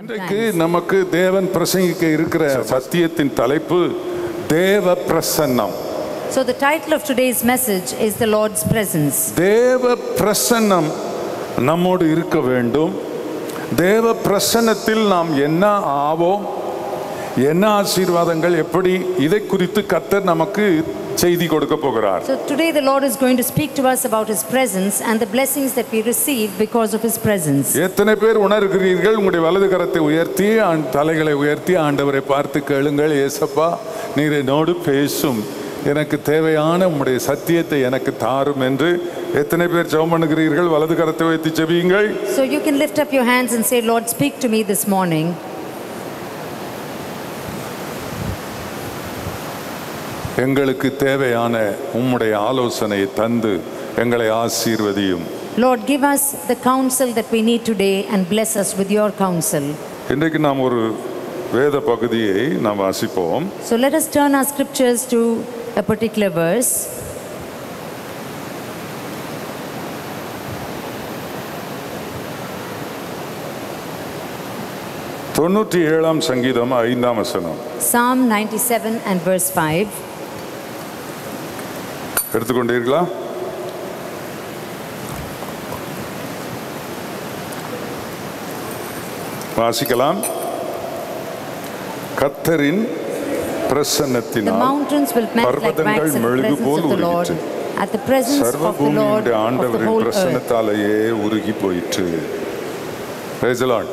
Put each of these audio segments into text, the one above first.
இன்றைக்கு நமக்கு தேவன் பிரசங்கிக்க இருக்கிற சத்தியத்தின் தலைப்பு தேவ பிரசன்னம். So, the title of today's message is The Lord's Presence. தேவ பிரசன்னம் நம்மோடு இருக்க வேண்டும். தேவ பிரசன்னத்தில் நாம் என்ன ஆவோம்? என்ன ஆசீர்வாதங்கள் எப்படி இதை குறித்து கத்தர் நமக்கு செய்தி கொடுக்க போகிறார்? So, today the Lord is going to speak to us about His presence and the blessings that we receive because of His presence. எத்தனை பேர் உணர்கிறீர்கள்? உங்களுடைய வலது கரத்தை உயர்த்தி தலைகளை உயர்த்தி ஆண்டவரை பார்த்து கேளுங்கள் ஏசப்பா நீர் என்னோடு பேசும். எனக்கு தேவையான உம்முடைய சத்தியத்தை எனக்கு தாரும் என்று எத்தனை பேர் ஜெபம் பண்ணுகிறீர்கள்? வலது கரத்தை உயர்த்தி ஜெபியுங்கள். So, you can lift up your hands and say, Lord, speak to me this morning. எங்களுக்கு தேவையான உம்முடைய ஆலோசனையை தந்து எங்களை ஆசீர்வதியும் Lord, give us the counsel that we need today and bless us with your counsel. இன்றைக்கு நாம் ஒரு வேத பகுதியை நாம் வாசிப்போம் So, let us turn our scriptures to a particular verse. தொண்ணூற்றி ஏழாம் சங்கீதம் ஐந்தாம் வசனம் Psalm 97 and verse 5. எடுத்துக்கொண்டீர்களா வாசிக்கலாம் கத்தரின் பிரசன்னத்தினால் பர்வதங்கள் மெழுகு போல். உருகிற்று. சர்வ பூமியுடைய ஆண்டவரின். பிரசன்னத்தாலேயே உருகி போயிற்று Lord.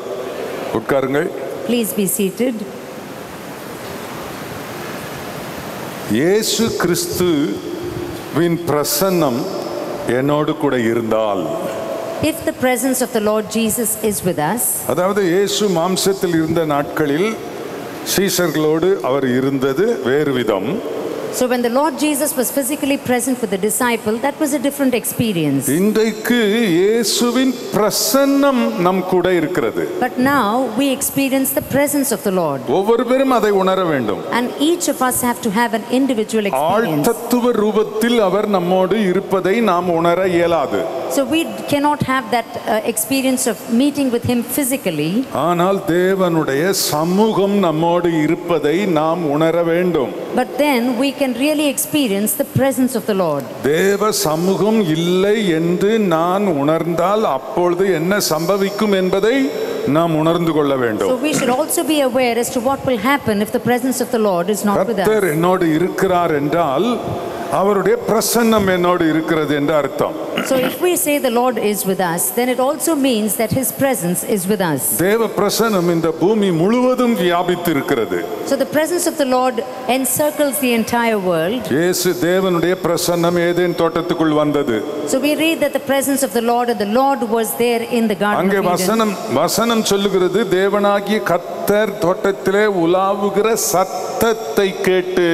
உட்காருங்கள் Please be seated. இயேசு கிறிஸ்துவின் பிரசன்னம் என்னோடு கூட இருந்தால். If the presence of the Lord Jesus is with us, அதாவது இயேசு மாம்சத்தில் இருந்த நாட்களில் சீஷர்களோடு அவர் இருந்தது வேறு விதம். So when the Lord Jesus was physically present with the disciple, that was a different experience. இன்றைக்கு இயேசுவின் பிரசன்னம் நம் கூட இருக்கிறது But now we experience the presence of the Lord. ஒவ்வொரு பேரும் அதை உணர வேண்டும் And each of us have to have an individual experience. ஆழ்த்தத்துவ ரூபத்தில் அவர் நம்மோடு இருப்பதை நாம் உணர இயலாது So we cannot have that uh, experience of meeting with Him physically. ஆனால் தேவனுடைய சமூகம் நம்மோடு இருப்பதை நாம் உணர வேண்டும் But then we can really experience the presence of the Lord. தேவ சமூகம் இல்லை என்று நான் உணர்ந்தால் அப்பொழுது என்ன சம்பவிக்கும் என்பதை நாம் உணர்ந்து கொள்ள வேண்டும் So we should also be aware as to what will happen if the presence of the Lord is not with us. கர்த்தர் என்னோடு இருக்கிறார் என்றால் அவருடைய பிரசன்னம் என்னோடு இருக்கிறது என்று அர்த்தம் So if we say the Lord is with us, then it also means that His presence is with us. தேவ பிரசன்னம் இந்த பூமி முழுவதும் வியாபித்து இருக்கிறது So the presence of the Lord encircles the entire world. இயேசு தேவனுடைய பிரசன்னம் ஏதேன் தோட்டத்துக்குள் வந்தது So we read that the presence of the Lord and the Lord was there in the Garden அங்கே. வசனம் வசனம் சொல்லுகிறது தேவனாகிய கர்த்தர் தோட்டத்திலே உலாவுகிற சத்தத்தை கேட்டு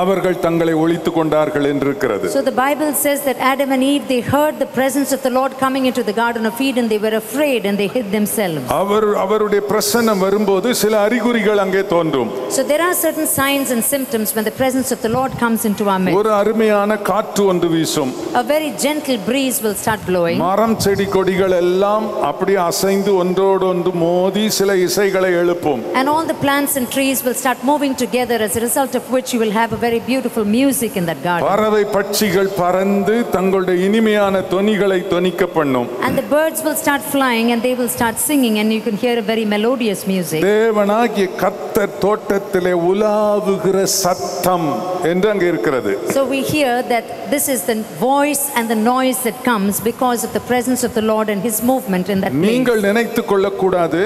அவர்கள் தங்களை ஒழித்து கொண்டார்கள் என்றிருக்கிறது So the Bible says that Adam and Eve, they heard the presence of the Lord coming into the Garden of Eden. They were afraid and they hid themselves. அவர் அவருடைய பிரசன்னம் வரும்போது சில அறிகுறிகள் அங்கே தோன்றும் So there are certain signs and symptoms when the presence of the Lord comes into our midst. ஒரு அருமையான காற்று ஒன்று வீசும் A very gentle breeze will start blowing. மரம் செடி கொடிகள் எல்லாம் அப்படியே அசைந்து ஒன்றோடு ஒன்று மோதி சில இசைகளை எழுப்பும் And all the plants and trees will start moving together, as a result of which you will have a very beautiful music in that garden. பறவை பட்சிகள் பறந்து தங்களுடைய இனிமையான தொனிகளை தொனிக்க பண்ணும் And the birds will start flying and they will start singing, and you can hear a very melodious music. தேவனாகிய கர்த்தர் தோட்டத்திலே உலாவுகிற சத்தம் என்று அங்கே இருக்கிறது So we hear that this is the voice and the noise that comes because of the presence of the Lord and His movement in that place. நீங்கள் நினைத்து கொள்ளக்கூடாது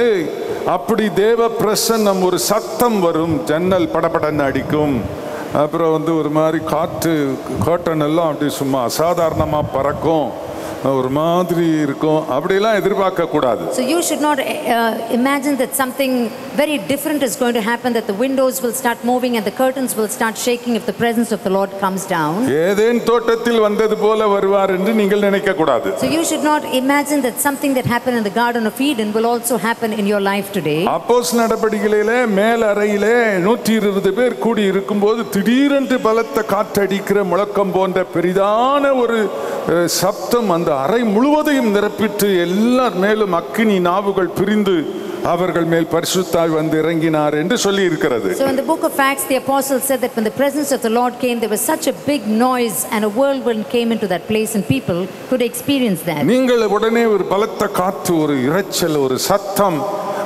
அப்படி தேவ பிரசன்னம் ஒரு சத்தம் வரும் ஜன்னல் படபடன்னு அடிக்கும் அப்புறம் வந்து ஒரு மாதிரி காற்று காட்டன் எல்லாம் அப்படி சும்மா அசாதாரணமாக பறக்கும். ஒரு மாதிரி இருக்கும் அப்படிலாம் எதிர்பார்க்க கூடாது So you should not uh, imagine that something very different is going to happen, that the windows will start moving and the curtains will start shaking if the presence of the Lord comes down. Eden தோட்டத்தில் வந்தது போல வருவார் என்று நீங்கள் நினைக்க கூடாது So you should not imagine that something that happened in the Garden of Eden will also happen in your life today. அப்போஸ் நடபடிகளிலே மேல் அறையிலே நூற்றி இருபது பேர் கூடி இருக்கும்போது திடீரென்று பலத்த காற்றடிக்கிற முழக்கம் போன்ற பெரிதான ஒரு சப்தம் அந்த அறை முழுவதையும் நிரப்பிட்டு எல்லார் மேலும் அக்கினி நாவுகள் பிரிந்து அவர்கள் மேல் பரிசுத்தாய் வந்து இறங்கினார் என்று சொல்லி இருக்கிறது So in the book of Acts, the apostle said that when the presence of the Lord came, there was such a big noise and a whirlwind came into that place and people could experience that. நீங்கள் உடனே ஒரு பலத்த காற்று ஒரு இரைச்சல் ஒரு சத்தம்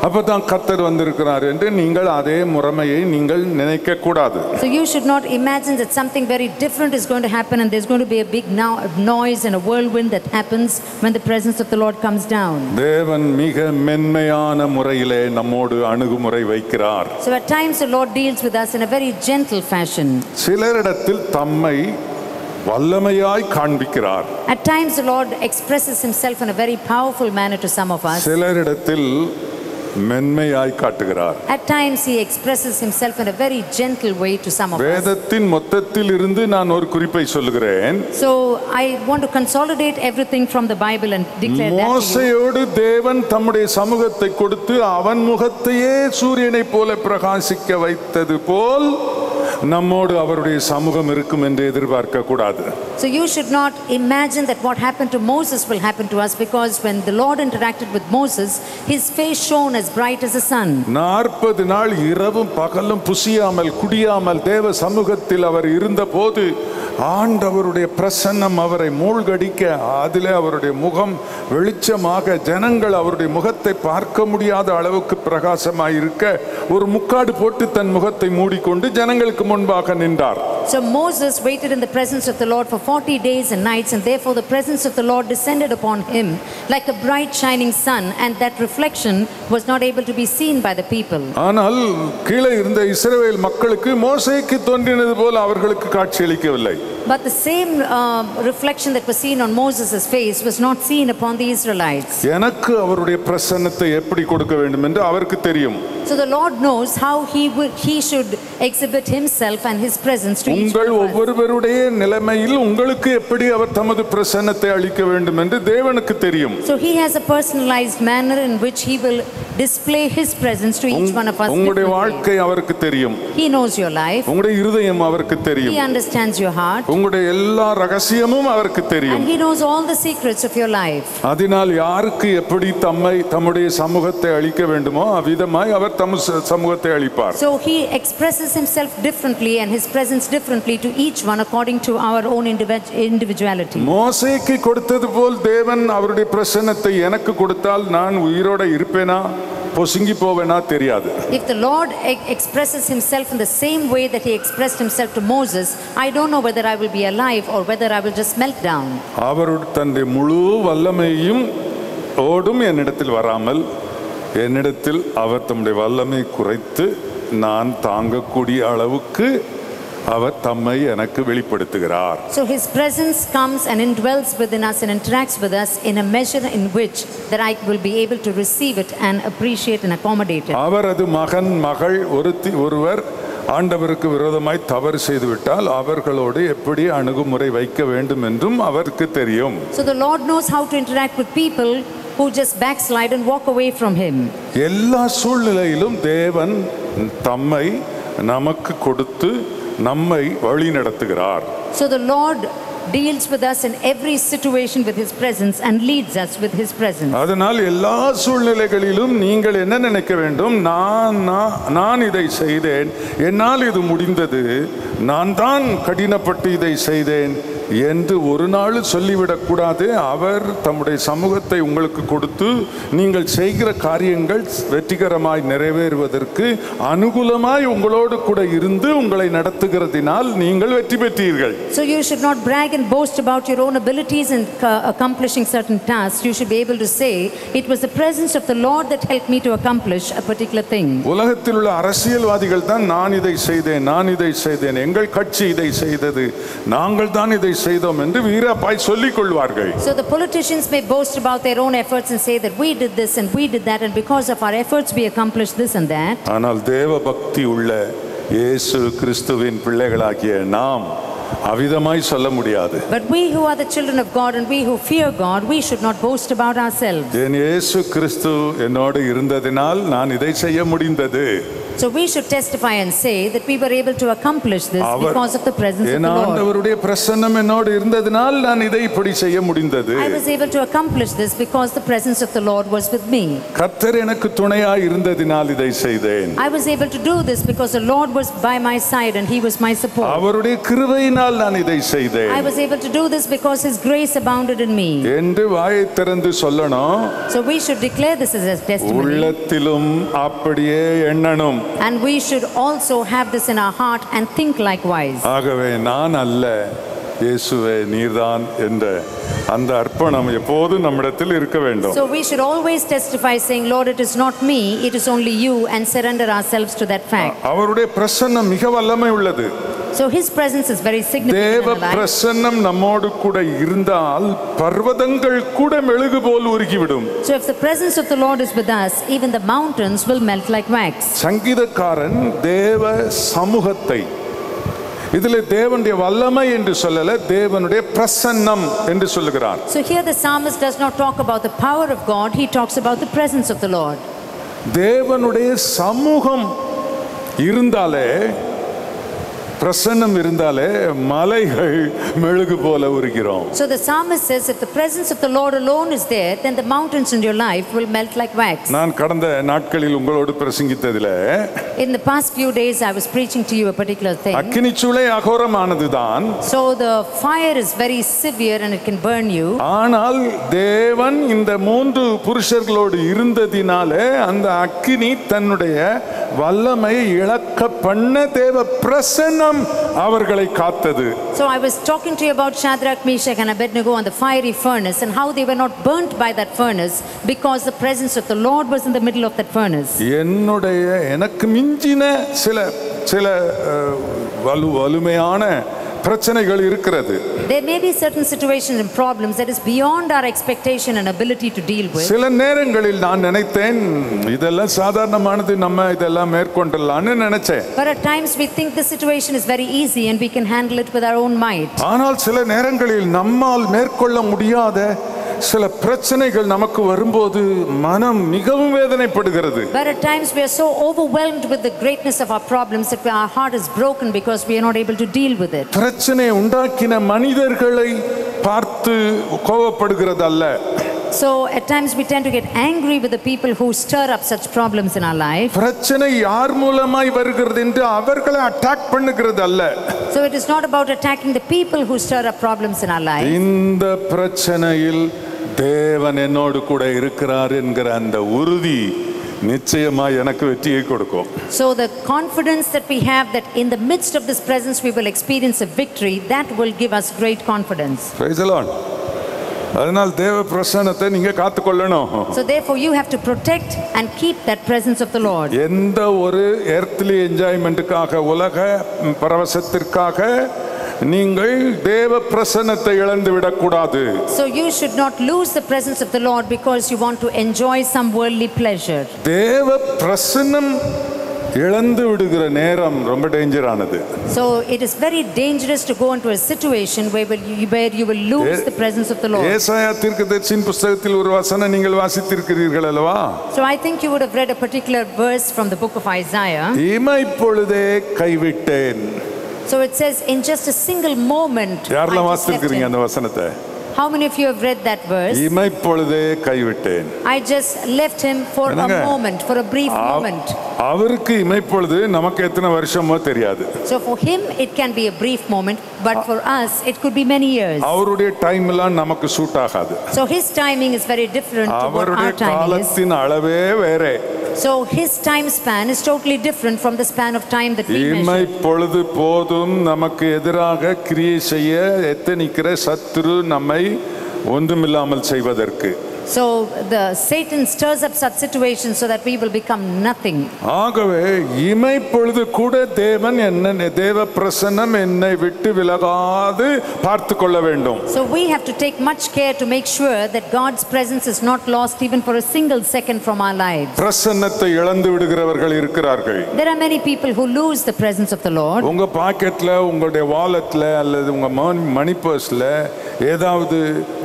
அப்பதான் கத்தர் வந்திருக்கிறார் என்று நீங்கள் அதே முறைமையை நீங்கள் நினைக்க கூடாது So you should not imagine that something very different is going to happen and there's going to be a big no- noise and a whirlwind that happens when the presence of the Lord comes down. தேவன் மிக மென்மையான முறையிலே நம்மோடு அணுகுமுறை வைக்கிறார் So at times the Lord deals with us in a very gentle fashion. சிலரிடத்தில் தம்மை வல்லமையாய் காண்பிக்கிறார் At times the Lord expresses himself in a very powerful manner to some of us. சிலரிடத்தில் மென்மையாய் காட்டுகிறார் At times he expresses himself in a very gentle way to some of us. வேதத்தின் மொத்தத்தில் இருந்து நான் ஒரு குறிப்பை சொல்லுகிறேன் So I want to consolidate everything from the Bible and declare that. மோசையோடு தேவன் தம்முடைய சமூகத்தை கொடுத்து அவன் முகத்தையே சூரியனை போல பிரகாசிக்க வைத்தது போல் நம்மோடு அவருடைய சமூகம் இருக்கும் என்று எதிர்பார்க்க கூடாது So you should not imagine that what happened to Moses will happen to us because when the Lord interacted with Moses, his face shone as bright as the sun. நாற்பது நாள் இரவும் பகலும் புசியாமல் குடியாமல் தேவ சமூகத்தில் அவர் இருந்தபோது ஆண்டவருடைய பிரசன்னம் அவரை மூழ்கடிக்க அதிலே அவருடைய முகம் வெளிச்சமாக ஜனங்கள் அவருடைய முகத்தை பார்க்க முடியாத அளவுக்கு பிரகாசமாய் இருக்க ஒரு முக்காடு போட்டு தன் முகத்தை மூடிக்கொண்டு ஜனங்களுக்கு முன்பாக நின்றார் So Moses waited in the presence of the Lord for 40 days and nights, and therefore the presence of the Lord descended upon him like a bright shining sun, and that reflection was not able to be seen by the people. ஆனால் கீழே இருந்த இஸ்ரவேல் மக்களுக்கு மோசேக்கு தோன்றினது போல அவர்களுக்கு காட்சியளிக்கவில்லை But the same uh, reflection that was seen on Moses' face was not seen upon the Israelites. எனக்கு அவருடைய பிரசன்னத்தை எப்படி கொடுக்க வேண்டும் என்று அவருக்கு தெரியும் So the Lord knows how he would, he should exhibit himself and his presence to உங்கள். ஒவ்வொருவருடைய நிலைமையில் உங்களுக்கு எப்படி அவர் தமது பிரசன்னத்தை அளிக்க வேண்டும் என்று தேவனுக்கு தெரியும் So he has a personalized manner in which he will display his presence to each one of us. உங்களுடைய. வாழ்க்கை அவருக்கு தெரியும் He knows your life. உங்களுடைய இருதயம் அவருக்கு He தெரியும் understands your heart. உங்களுடைய எல்லா ரகசியமும் அவருக்கு தெரியும் And he knows all the secrets of your life. அதனால் யாருக்கு எப்படி தம்மை தம்முடைய சமூகத்தை அளிக்க வேண்டுமோ அவ்விதமாய் அவர் தம் சமூகத்தை அளிப்பார் So he expresses himself differently and his presence differently to each one according to our own individ- individuality. மோசேக்கு கொடுத்தது போல் தேவன் அவருடைய பிரசன்னத்தை எனக்கு கொடுத்தால் நான் உயிரோட இருப்பேனா பொசுங்கி போவேனா தெரியாது If the Lord e- expresses himself in the same way that he expressed himself to Moses, I don't know whether I will be alive or whether I will just melt down. அவர் தன்னுடைய முழு வல்லமையும் ஓடும் என்னிடத்தில் வராமல் என்னிடத்தில் அவர் தம்முடைய வல்லமை குறைத்து நான் தாங்கக்கூடிய அளவுக்கு அவர் தம்மை எனக்கு வெளிப்படுத்துகிறார் So his presence comes and indwells within us and interacts with us in a measure in which that I will be able to receive it and appreciate and accommodate it. அவரது மகன் மகள் ஒருத்தி ஒருவர் ஆண்டவருக்கு விரோதமாய் தவறு செய்துவிட்டால் அவர்களோடு எப்படி அணுகுமுறை வைக்க வேண்டும் என்றும் அவருக்கு தெரியும் So the Lord knows how to interact with people who just backslide and walk away from him. எல்லா சூழ்நிலையிலும் தேவன் தம்மை நமக்கு கொடுத்து நம்மை வழி நடத்துகிறார் So the Lord deals with us in every situation with his presence and leads us with his presence. அதனால் எல்லா சூழ்நிலைகளிலும் நீங்கள் என்ன நினைக்க வேண்டும் நான் நான்- நான் இதை செய்தேன் என்னால் இது முடிந்தது நான் தான் கடினப்பட்டு இதை செய்தேன் என்று ஒரு நாள் சொல்லிவிடக்கூடாது அவர் தம்முடைய சமூகத்தை உங்களுக்கு கொடுத்து நீங்கள் செய்கிற காரியங்கள் வெற்றிகரமாய் நிறைவேறுவதற்கு அனுகூலமாய் உங்களோடு கூட இருந்து உங்களை நடத்துகிறதினால் நீங்கள் வெற்றி பெற்றீர்கள் So you should not brag and boast about your own abilities in uh, accomplishing certain tasks. You should be able to say, it was the presence of the Lord that helped me to accomplish a particular thing. உலகத்தில் உள்ள அரசியல்வாதிகள் தான் நான் இதை செய்தேன் நான் இதை செய்தேன் எங்கள் கட்சி இதை செய்தது நாங்கள் தான் இதை செய்தோம் என்று வீரப்பாய் சொல்லிக் கொள்வார்கள் So the politicians may boast about their own efforts and say that we did this and we did that and because of our efforts we accomplished this and that. ஆனால் தேவ பக்தி உள்ள இயேசு கிறிஸ்துவின் பிள்ளைகளாகிய நாம் அவிதமாய் சொல்ல முடியாது But we who are the children of God and we who fear God, we should not boast about ourselves. என் இயேசு கிறிஸ்து என்னோடு இருந்ததினால் நான் இதை செய்ய முடிந்தது So we should testify and say that we were able to accomplish this our- because of the presence of N the Lord. ஆண்டவருடைய பிரசன்னம் என்னோடு இருந்ததினால் நான் இதை இப்படி செய்ய முடிந்தது I was able to accomplish this because the presence of the Lord was with me. கர்த்தர் எனக்கு துணையாய் இருந்ததினால் இதை செய்தேன் I was able to do this because the Lord was by my side and He was my support. அவருடைய கிருபையினால் நான் இதை செய்தேன் I was able to do this because His grace abounded in me. என்று வாயை திறந்து சொல்லணும் So we should declare this as a testimony. உள்ளத்திலும் அப்படியே எண்ணணும் And we should also have this in our heart and think likewise. ஆகவே நான் அல்ல இயேசுவே நீர்தான் என்ற அந்த அர்ப்பணம் எப்போதும் நம்மிடத்தில் இருக்க வேண்டும் So we should always testify saying, Lord, it is not me, it is only you, and surrender ourselves to that fact. அவருடைய பிரசன்னம் மிக வல்லமை உள்ளது So His presence is very significant தேவ. பிரசன்னம் நம்மோடு கூட இருந்தால் பர்வதங்கள் கூட மெழுகு போல் உருகிவிடும் So if the presence of the Lord is with us, even the mountains will melt like wax. சங்கீதக்காரன் தேவ சமூகத்தை இதில் தேவனுடைய வல்லமை என்று சொல்லல தேவனுடைய பிரசன்னம் என்று சொல்லுகிறான் So here the psalmist does not talk about the power of God, he talks about the presence of the Lord. தேவனுடைய சமூகம் இருந்தாலே பிரசன்னம் இருந்தாலே மலைகள் மெழுகு போல உருகிறோம் So the psalmist says, if the presence of the Lord alone is there, then the mountains in your life will melt like wax. நான் கடந்த நாட்களில் உங்களோடு பிரசங்கித்ததில் In the past few days, I was preaching to you a particular thing. அக்கினிச்சூளை அகோரமானதுதான் So the fire is very severe and it can burn you. ஆனால் தேவன் இந்த மூன்று புருஷர்களோடு இருந்ததினாலே அந்த அக்கினி தன்னுடைய வல்லமை இழக்க பண்ண தேவ பிரசன்னம் அவர்களை காத்தது So I was talking to you about Shadrach, Meshach, and Abednego on the fiery furnace and how they were not burnt by that furnace because the presence of the Lord was in the middle of that furnace. என்னுடைய எனக்கு மிஞ்சின சில சில வலு வலிமையான பிரச்சனைகள் இருக்கிறது There may be certain situations and problems that is beyond our expectation and ability to deal with. சில நேரங்களில் நான் நினைத்தேன் இதெல்லாம் சாதாரணமானது நம்ம இதெல்லாம் மேற்கொண்டலாம்னு நினைச்சேன் But at times we think the situation is very easy and we can handle it with our own might. ஆனால் சில நேரங்களில் நம்மால் மேற்கொள்ள முடியாத சில பிரச்சனைகள் நமக்கு வரும்போது மனம் மிகவும் வேதனைப்படுகிறது But at times we are so overwhelmed with the greatness of our problems that our heart is broken because we are not able to deal with it. பிரச்சனை உண்டாக்கின மனிதர்களை பார்த்து கோபப்படுகிறது அல்ல So at times we tend to get angry with the people who stir up such problems in our life. பிரச்சனை யார் மூலமாய் வருகிறது என்று அவர்களை அட்டாக் பண்ணுகிறது அல்ல So it is not about attacking the people who stir up problems in our life. இந்த பிரச்சனையில் தேவன் என்னோடு கூட இருக்கிறார் என்கிற அந்த உறுதி நிச்சயமா எனக்கு வெற்றியை கொடுக்கும் So the confidence that we have that in the midst of this presence we will experience a victory, that will give us great confidence. Praise the Lord. அதனால் தேவ பிரசன்னத்தை நீங்க காத்துக்கொள்ளணும் So therefore you have to protect and keep that presence of the Lord. எந்த ஒரு earthly என்ஜாய்மெண்ட்டுக்காக உலக பரவசத்திற்காக நீங்கள் தேவ பிரசன்னத்தை இழந்து விடக்கூடாது So you should not lose the presence of the Lord because you want to enjoy some worldly pleasure. தேவ பிரசன்னம் இழந்து விடுகிற நேரம் ரொம்ப டேஞ்சரானது So it is very dangerous to go into a situation where, will you, where you will lose the presence of the Lord. ஏசாயா தீர்க்கதரிசியின் புஸ்தகத்தில் ஒரு வசனம் நீங்கள் வாசித்திருக்கிறீர்கள் அல்லவா So I think you would have read a particular verse from the book of Isaiah. இமைப்பொழுதே கைவிட்டேன் So it says, in just a single moment, I யாரெல்லாம் just left வாசித்திருக்கிறீங்க him. அந்த வசனத்தை How many of you have read that verse? இமைப்பொழுதே கைவிட்டேன் I just left him for a என்னங்க? moment, for a brief அவ- moment. அவருக்கு இமைப்பொழுது நமக்கு எத்தனை வருஷமோ தெரியாது So for him, it can be a brief moment, but for us, it could be many years. அவருடைய time எல்லாம் நமக்கு சூட் ஆகாது So his timing is very different to what அவருடைய our timing is. காலத்தின் அளவே வேறே So his time span is totally different from the span of time that we measure. இமைப்பொழுது போதும் நமக்கு எதிராக கிரியை செய்ய எத்தனிக்கிற சத்துரு நம்மை ஒன்றுமில்லாமல் செய்வதற்கு So the Satan stirs up such situations so that we will become nothing. ஆகவே இமைப்பொழுது கூட தேவன் என்ன தேவ பிரசன்னம் என்னை விட்டு விலகாது பார்த்து கொள்ள வேண்டும் So we have to take much care to make sure that God's presence is not lost even for a single second from our lives. பிரசன்னத்தை இழந்து விடுகிறவர்கள் இருக்கிறார்கள் There are many people who lose the presence of the Lord. உங்க பாக்கெட்ல உங்களுடைய வாலெட்ல அல்லது உங்க மணி பர்ஸ்ல ஏதாவது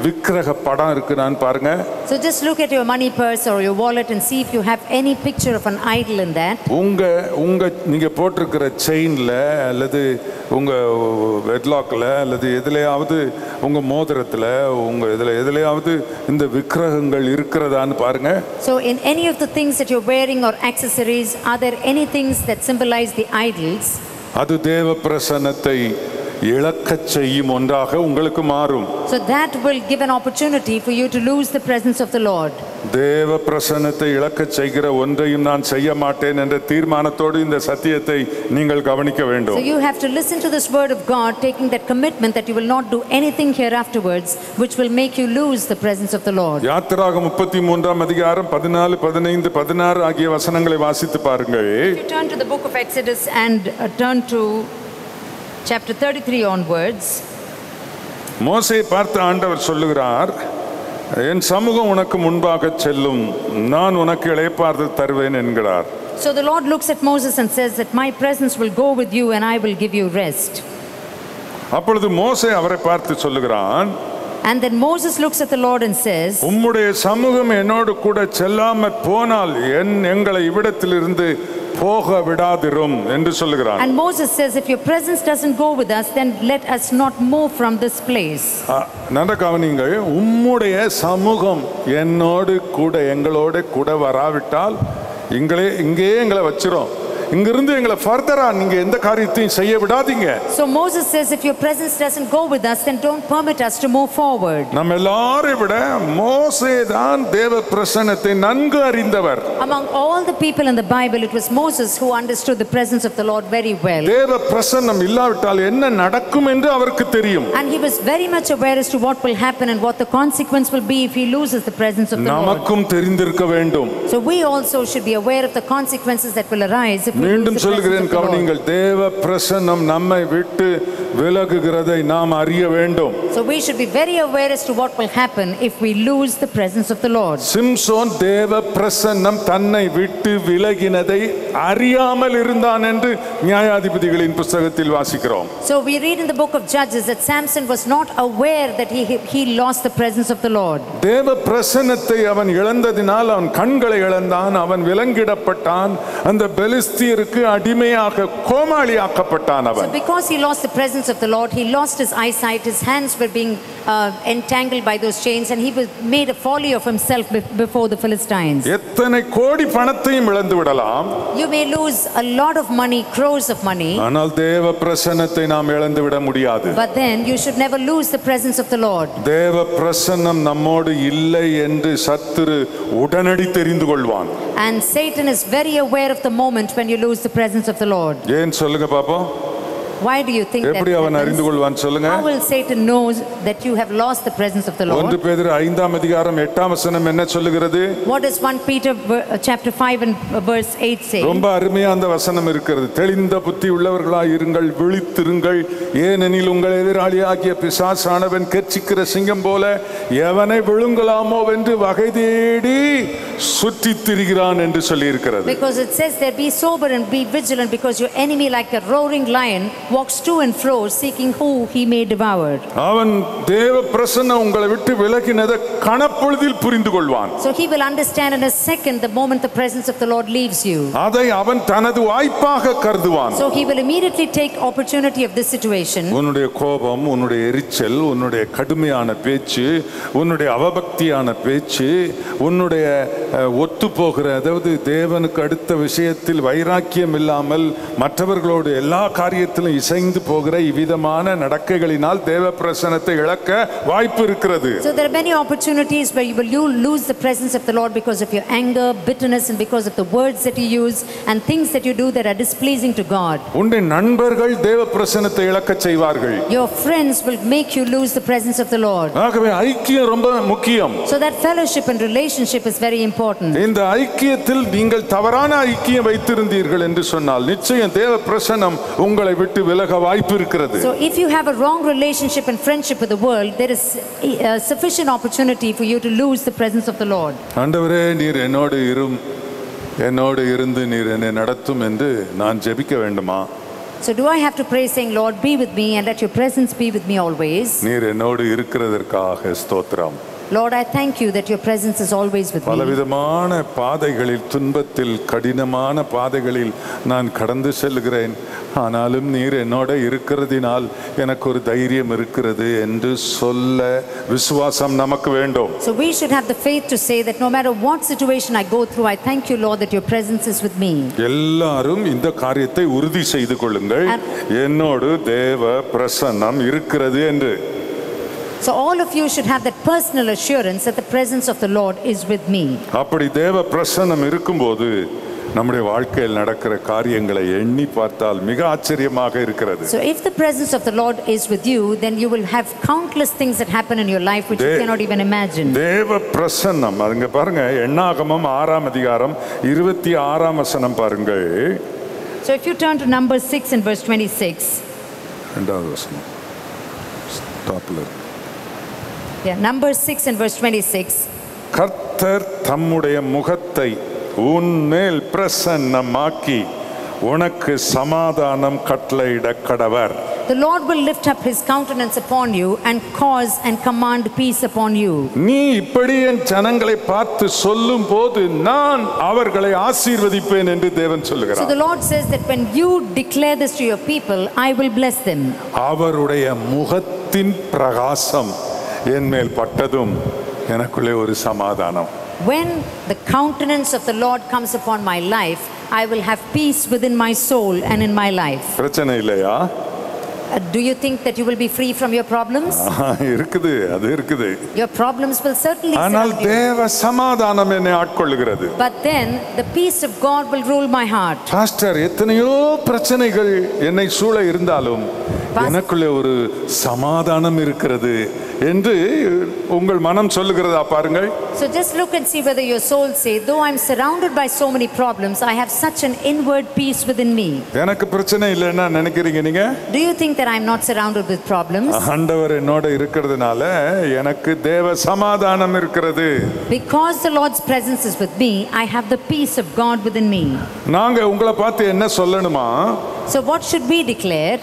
விக்கிரக படம் இருக்குதான்னு பாருங்க So just look at your money purse or your wallet and see if you have any picture of an idol in that. உங்க உங்க நீங்க போட்டிருக்கிற செயின்ல அல்லது உங்க வெட்லாக்ல அல்லது எதுலையாவது உங்க மோதிரத்துல உங்க இதுல எதுலையாவது இந்த விக்கிரகங்கள் இருக்கிறதான்னு பாருங்க So in any of the things that you're wearing or accessories, are there any things that symbolize the idols? அது தேவ பிரசன்னத்தை இழக்கச் செய்யும் ஒன்றாக உங்களுக்கு மாறும் So that will give an opportunity for you to lose the presence of the Lord. தேவ பிரசன்னத்தை இழக்கச் செய்கிற ஒன்றையும் நான் செய்ய மாட்டேன் என்ற தீர்மானத்தோடு இந்த சத்தியத்தை நீங்கள் கவனிக்க So வேண்டும் you have to listen to this word of God, taking that commitment that you will not do anything here afterwards which will make you lose the presence of the Lord. யாத்திராக முப்பத்தி மூன்றாம் அதிகாரம் பதினாலு பதினைந்து பதினாறு ஆகிய வசனங்களை வாசித்து பாருங்கள் If you turn to the book of Exodus and uh, turn to chapter 33 onwards, மோசையை பார்த்து ஆண்டவர் சொல்லுகிறார் என் சமூகம் உனக்கு முன்பாக செல்லும் நான் உனக்கு இளைப்பாறுதல் தருவேன் என்கிறார் so the Lord looks at Moses and says that my presence will go with you and I will give you rest. அப்பொழுது மோசே அவரை பார்த்து சொல்லுகிறான் And then Moses looks at the Lord and says, உம்முடைய சமூகம் என்னோடு கூட செல்லாம போனால் என் எங்களை இவ்விடத்திலிருந்து போக விடாதிரும் என்று சொல்லுகிறான். And Moses says, if your presence doesn't go with us, then let us not move from this place. நல்ல கவனிங்கள் உம்முடைய சமூகம் என்னோடு கூட எங்களோட கூட வராவிட்டால் இங்களே இங்கேயே எங்களை வச்சிரும். இங்கிருந்து எங்களை ஃபர்தரா நீங்க எந்த காரியத்தையும் செய்ய விடாதீங்க So Moses says, if your presence doesn't go with us, then don't permit us to move forward. நம்ம எல்லாரையும் விட மோசே தான் தேவ பிரசன்னத்தை நன்கு அறிந்தவர் Among all the people in the Bible, it was Moses who understood the presence of the Lord very well. தேவ பிரசன்னம் இல்லாவிட்டால் என்ன நடக்கும் என்று அவருக்கு தெரியும் And he was very much aware as to what will happen and what the consequence will be if he loses the presence of the Lord. நமக்கும் தெரிந்திருக்க வேண்டும் So we also should be aware of the consequences that will arise if we lose மீண்டும் சொல்கிறேன். கவனிங்கள் தேவ பிரசன்னம் நம்மை விட்டு விலகுகிறதை நாம் அறிய வேண்டும் So we should be very aware as to what will happen if we lose the presence of the Lord. Samson தேவ பிரசன்னம் தன்னை விட்டு விலகினதை அறியாமல் இருந்தான் என்று நியாயாதிபதிகளின் புஸ்தகத்தில் வாசிக்கிறோம் So we read in the book of Judges that Samson was not aware that he, he lost the presence of the Lord. தேவ பிரசன்னத்தை அவன் இழந்ததினால் அவன் கண்களை இழந்தான் அவன் விலங்கிடப்பட்டான் அந்த பெலிஸ்தியருக்கு அடிமையாக கோமாளியாக்கப்பட்டான் So அவன் because he lost the presence of the Lord, he lost his eyesight, his hands were being uh, entangled by those chains, and he was made a folly of himself be- before the Philistines. எத்தனை கோடி பணத்தையும் இழந்து விடலாம் You may lose a lot of money, crores of money, ஆனால் தேவ பிரசன்னத்தை நாம் இழந்து விட முடியாது but then you should never lose the presence of the Lord. தேவ பிரசன்னம் நம்மோடு இல்லை என்று சத்துரு உடனடி தெரிந்து கொள்வான் And Satan is very aware of the moment when you lose the presence of the Lord. ஏன் சொல்லுங்க பாப்போம் Why do you think that எப்படி அவன் அறிந்து happens? கொள்வான் சொல்லுங்க How will Satan know that you have lost the presence of the ஒன்று Lord? Peter ஐந்தாம் அதிகாரம் எட்டாம் வசனம் என்ன சொல்லுகிறது What does 1 Peter ver- uh, chapter 5 and uh, verse 8 say? ரொம்ப அருமையா அந்த வசனம் இருக்கிறது தெளிந்த புத்தி உள்ளவர்களாய் இருங்கள் விழித்திருங்கள் ஏனெனில் உங்கள் எதிராளியாகிய பிசாசானவன் கெர்ச்சிக்கிற சிங்கம் போல எவனை விழுங்கலாமோ என்று வகை தேடி சுற்றித் திரிகிறான் என்று சொல்லி இருக்கிறது Because it says there, be sober and be vigilant, because your enemy, like a roaring lion, walks to and fro, seeking who he may devour. அவன் தேவ பிரசன்னம் உங்களை விட்டு விலகினதை கணப்பொழுதில் புரிந்து கொள்வான் So he will understand in a second the moment the presence of the Lord leaves you. அதை அவன் தனது வாய்ப்பாக கருதுவான் So he will immediately take opportunity of this situation. உன்னுடைய கோபம் உன்னுடைய எரிச்சல் உன்னுடைய கடுமையான பேச்சு உன்னுடைய அவபக்தியான பேச்சு உன்னுடைய ஒத்து போகிற அதாவது தேவனுக்கு அடுத்த விஷயத்தில் வைராக்கியம் இல்லாமல் மற்றவர்களோடு எல்லா காரியத்திலும் இசைந்து போகிற இவ்விதமான நடக்கைகளினால் தேவ பிரசனத்தை இழக்க வாய்ப்பு இருக்கிறது So there are many opportunities where you will you lose the presence of the Lord because of your anger, bitterness, and because of the words that you use and things that you do that are displeasing to God. உன்னுடைய நண்பர்கள் தேவ பிரசனத்தை இழக்க செய்வார்கள் Your friends will make you lose the presence of the Lord. ஆகவே ஐக்கியம் ரொம்ப முக்கியம் So that fellowship and relationship is very important. இந்த ஐக்கியத்தில் நீங்கள் தவறான ஐக்கியம் வைத்திருந்தீர்கள் என்று சொன்னால் நிச்சயம் தேவ பிரசனம் உங்களை விட்டு விலக வாய்ப்பு இருக்கிறது So if you have a wrong relationship and friendship with the world, there is uh, sufficient opportunity for you to lose the presence of the Lord. ஆண்டவரே நீர் என்னோடு இரும் என்னோடு இருந்து நீர் என்னை நடத்தும் என்று நான் ஜெபிக்க வேண்டுமா So do I have to pray saying, Lord, be with me and let your presence be with me always? நீர் என்னோடு இருக்கிறதற்காக ஸ்தோத்திரம் Lord, I thank you that your presence is always with me. பலவிதமான பாதைகளில் துன்பத்தில் கடினமான பாதைகளில் நான் கடந்து செல்கிறேன் ஆனாலும் நீர் என்னோட இருக்கிறதினால் எனக்கு ஒரு தைரியம் இருக்கிறது என்று சொல்ல விசுவாசம் நமக்கு வேண்டும் So we should have the faith to say that no matter what situation I go through, I thank you, Lord, that your presence is with me. எல்லாரும் இந்த காரியத்தை உறுதி செய்து கொள்ளுங்கள் என்னோடு தேவ பிரசன்னம் இருக்கிறது என்று So all of you should have that personal assurance that the presence of the Lord is with me. அப்படி தேவ பிரசன்னம் இருக்கும்போது நம்முடைய வாழ்க்கையில் நடக்கிற காரியங்களை எண்ணி பார்த்தால் மிக ஆச்சரியமாக இருக்கிறது So if the presence of the Lord is with you, then you will have countless things that happen in your life which you They- cannot even imagine. தேவ பிரசன்னம் அதுங்க பாருங்க எண்ணாகமம் ஆறாம் அதிகாரம் இருபத்தி ஆறாம் வசனம் பாருங்கள் So if you turn to number 6 and verse 26, ரெண்டாவது வசனம் டாப்ல இருக்கு. yeah, number 6 and verse 26. கர்த்தர் தம்முடைய முகத்தை உன்மேல் பிரசன்னமாக்கி உனக்கு சமாதானம் கட்டளையிட கடவர் The Lord will lift up his countenance upon you and cause and command peace upon you. நீ இப்படி என் ஜனங்களை பார்த்து சொல்லும் போது நான் அவர்களை ஆசீர்வதிப்பேன் என்று தேவன் So சொல்லுகிறார் the Lord says that when you declare this to your people, I will bless them. அவருடைய முகத்தின் பிரகாசம் என் மேல் பட்டதும் எனக்குள்ளே ஒரு சமாதானம் When the countenance of the Lord comes upon my life, I will have peace within my soul and in my life. பிரச்சனை இல்லையா Uh, do you think that you will be free from your problems? ஆஹா, இருக்குது அது இருக்குது Your problems will certainly ஆனால் surround you. தேவ சமாதானம் என்னை ஆட்கொள்ளுகிறது But then the peace of God will rule my heart. Pastor எத்தனையோ பிரச்சனைகள் என்னை சூழ இருந்தாலும் எனக்குள்ளே ஒரு சமாதானம் இருக்கிறது என்று உங்கள் மனம் சொல்லுகிறதா பாருங்கள் So just look and see whether your soul say, though I'm surrounded by so many problems, I have such an inward peace within me. எனக்கு பிரச்சனை இல்லைன்னா நினைக்கிறீங்க நீங்க Do you think that I'm not surrounded with problems? ஆண்டவர் என்னோட இருக்கிறதுனால எனக்கு தேவ சமாதானம் இருக்கிறது Because the Lord's presence is with me, I have the peace of God within me. நாங்க உங்களை பார்த்து என்ன சொல்லணுமா So what should we declare?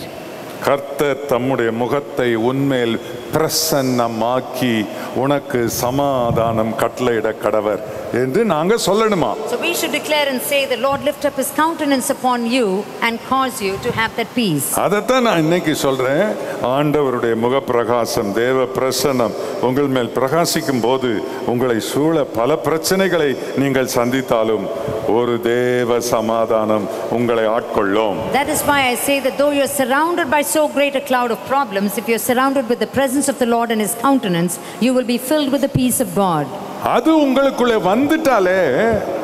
கர்த்தர் தம்முடைய முகத்தை உன்மேல் பிரசன்னமாக்கி உனக்கு சமாதானம் கட்டளையிட கடவர் என்று நாங்க சொல்லணுமா So we should declare and say, the Lord lift up his countenance upon you and cause you to have that peace. அதைத்தான் நான் இன்னைக்கு சொல்றேன் ஆண்டவருடைய முகப்பிரகாசம் தேவ பிரசன்னம் உங்கள் மேல் பிரகாசிக்கும் போது உங்களை சூழ பல பிரச்சனைகளை நீங்கள் சந்தித்தாலும் ஒரு தேவ சமாதானம் உங்களை ஆட்கொள்ளும் That is why I say that though you're surrounded by so great a cloud of problems, if you're surrounded with the presence of the Lord and his countenance, you will be filled with the peace of God. அது உங்களுக்குள்ளே வந்துட்டாலே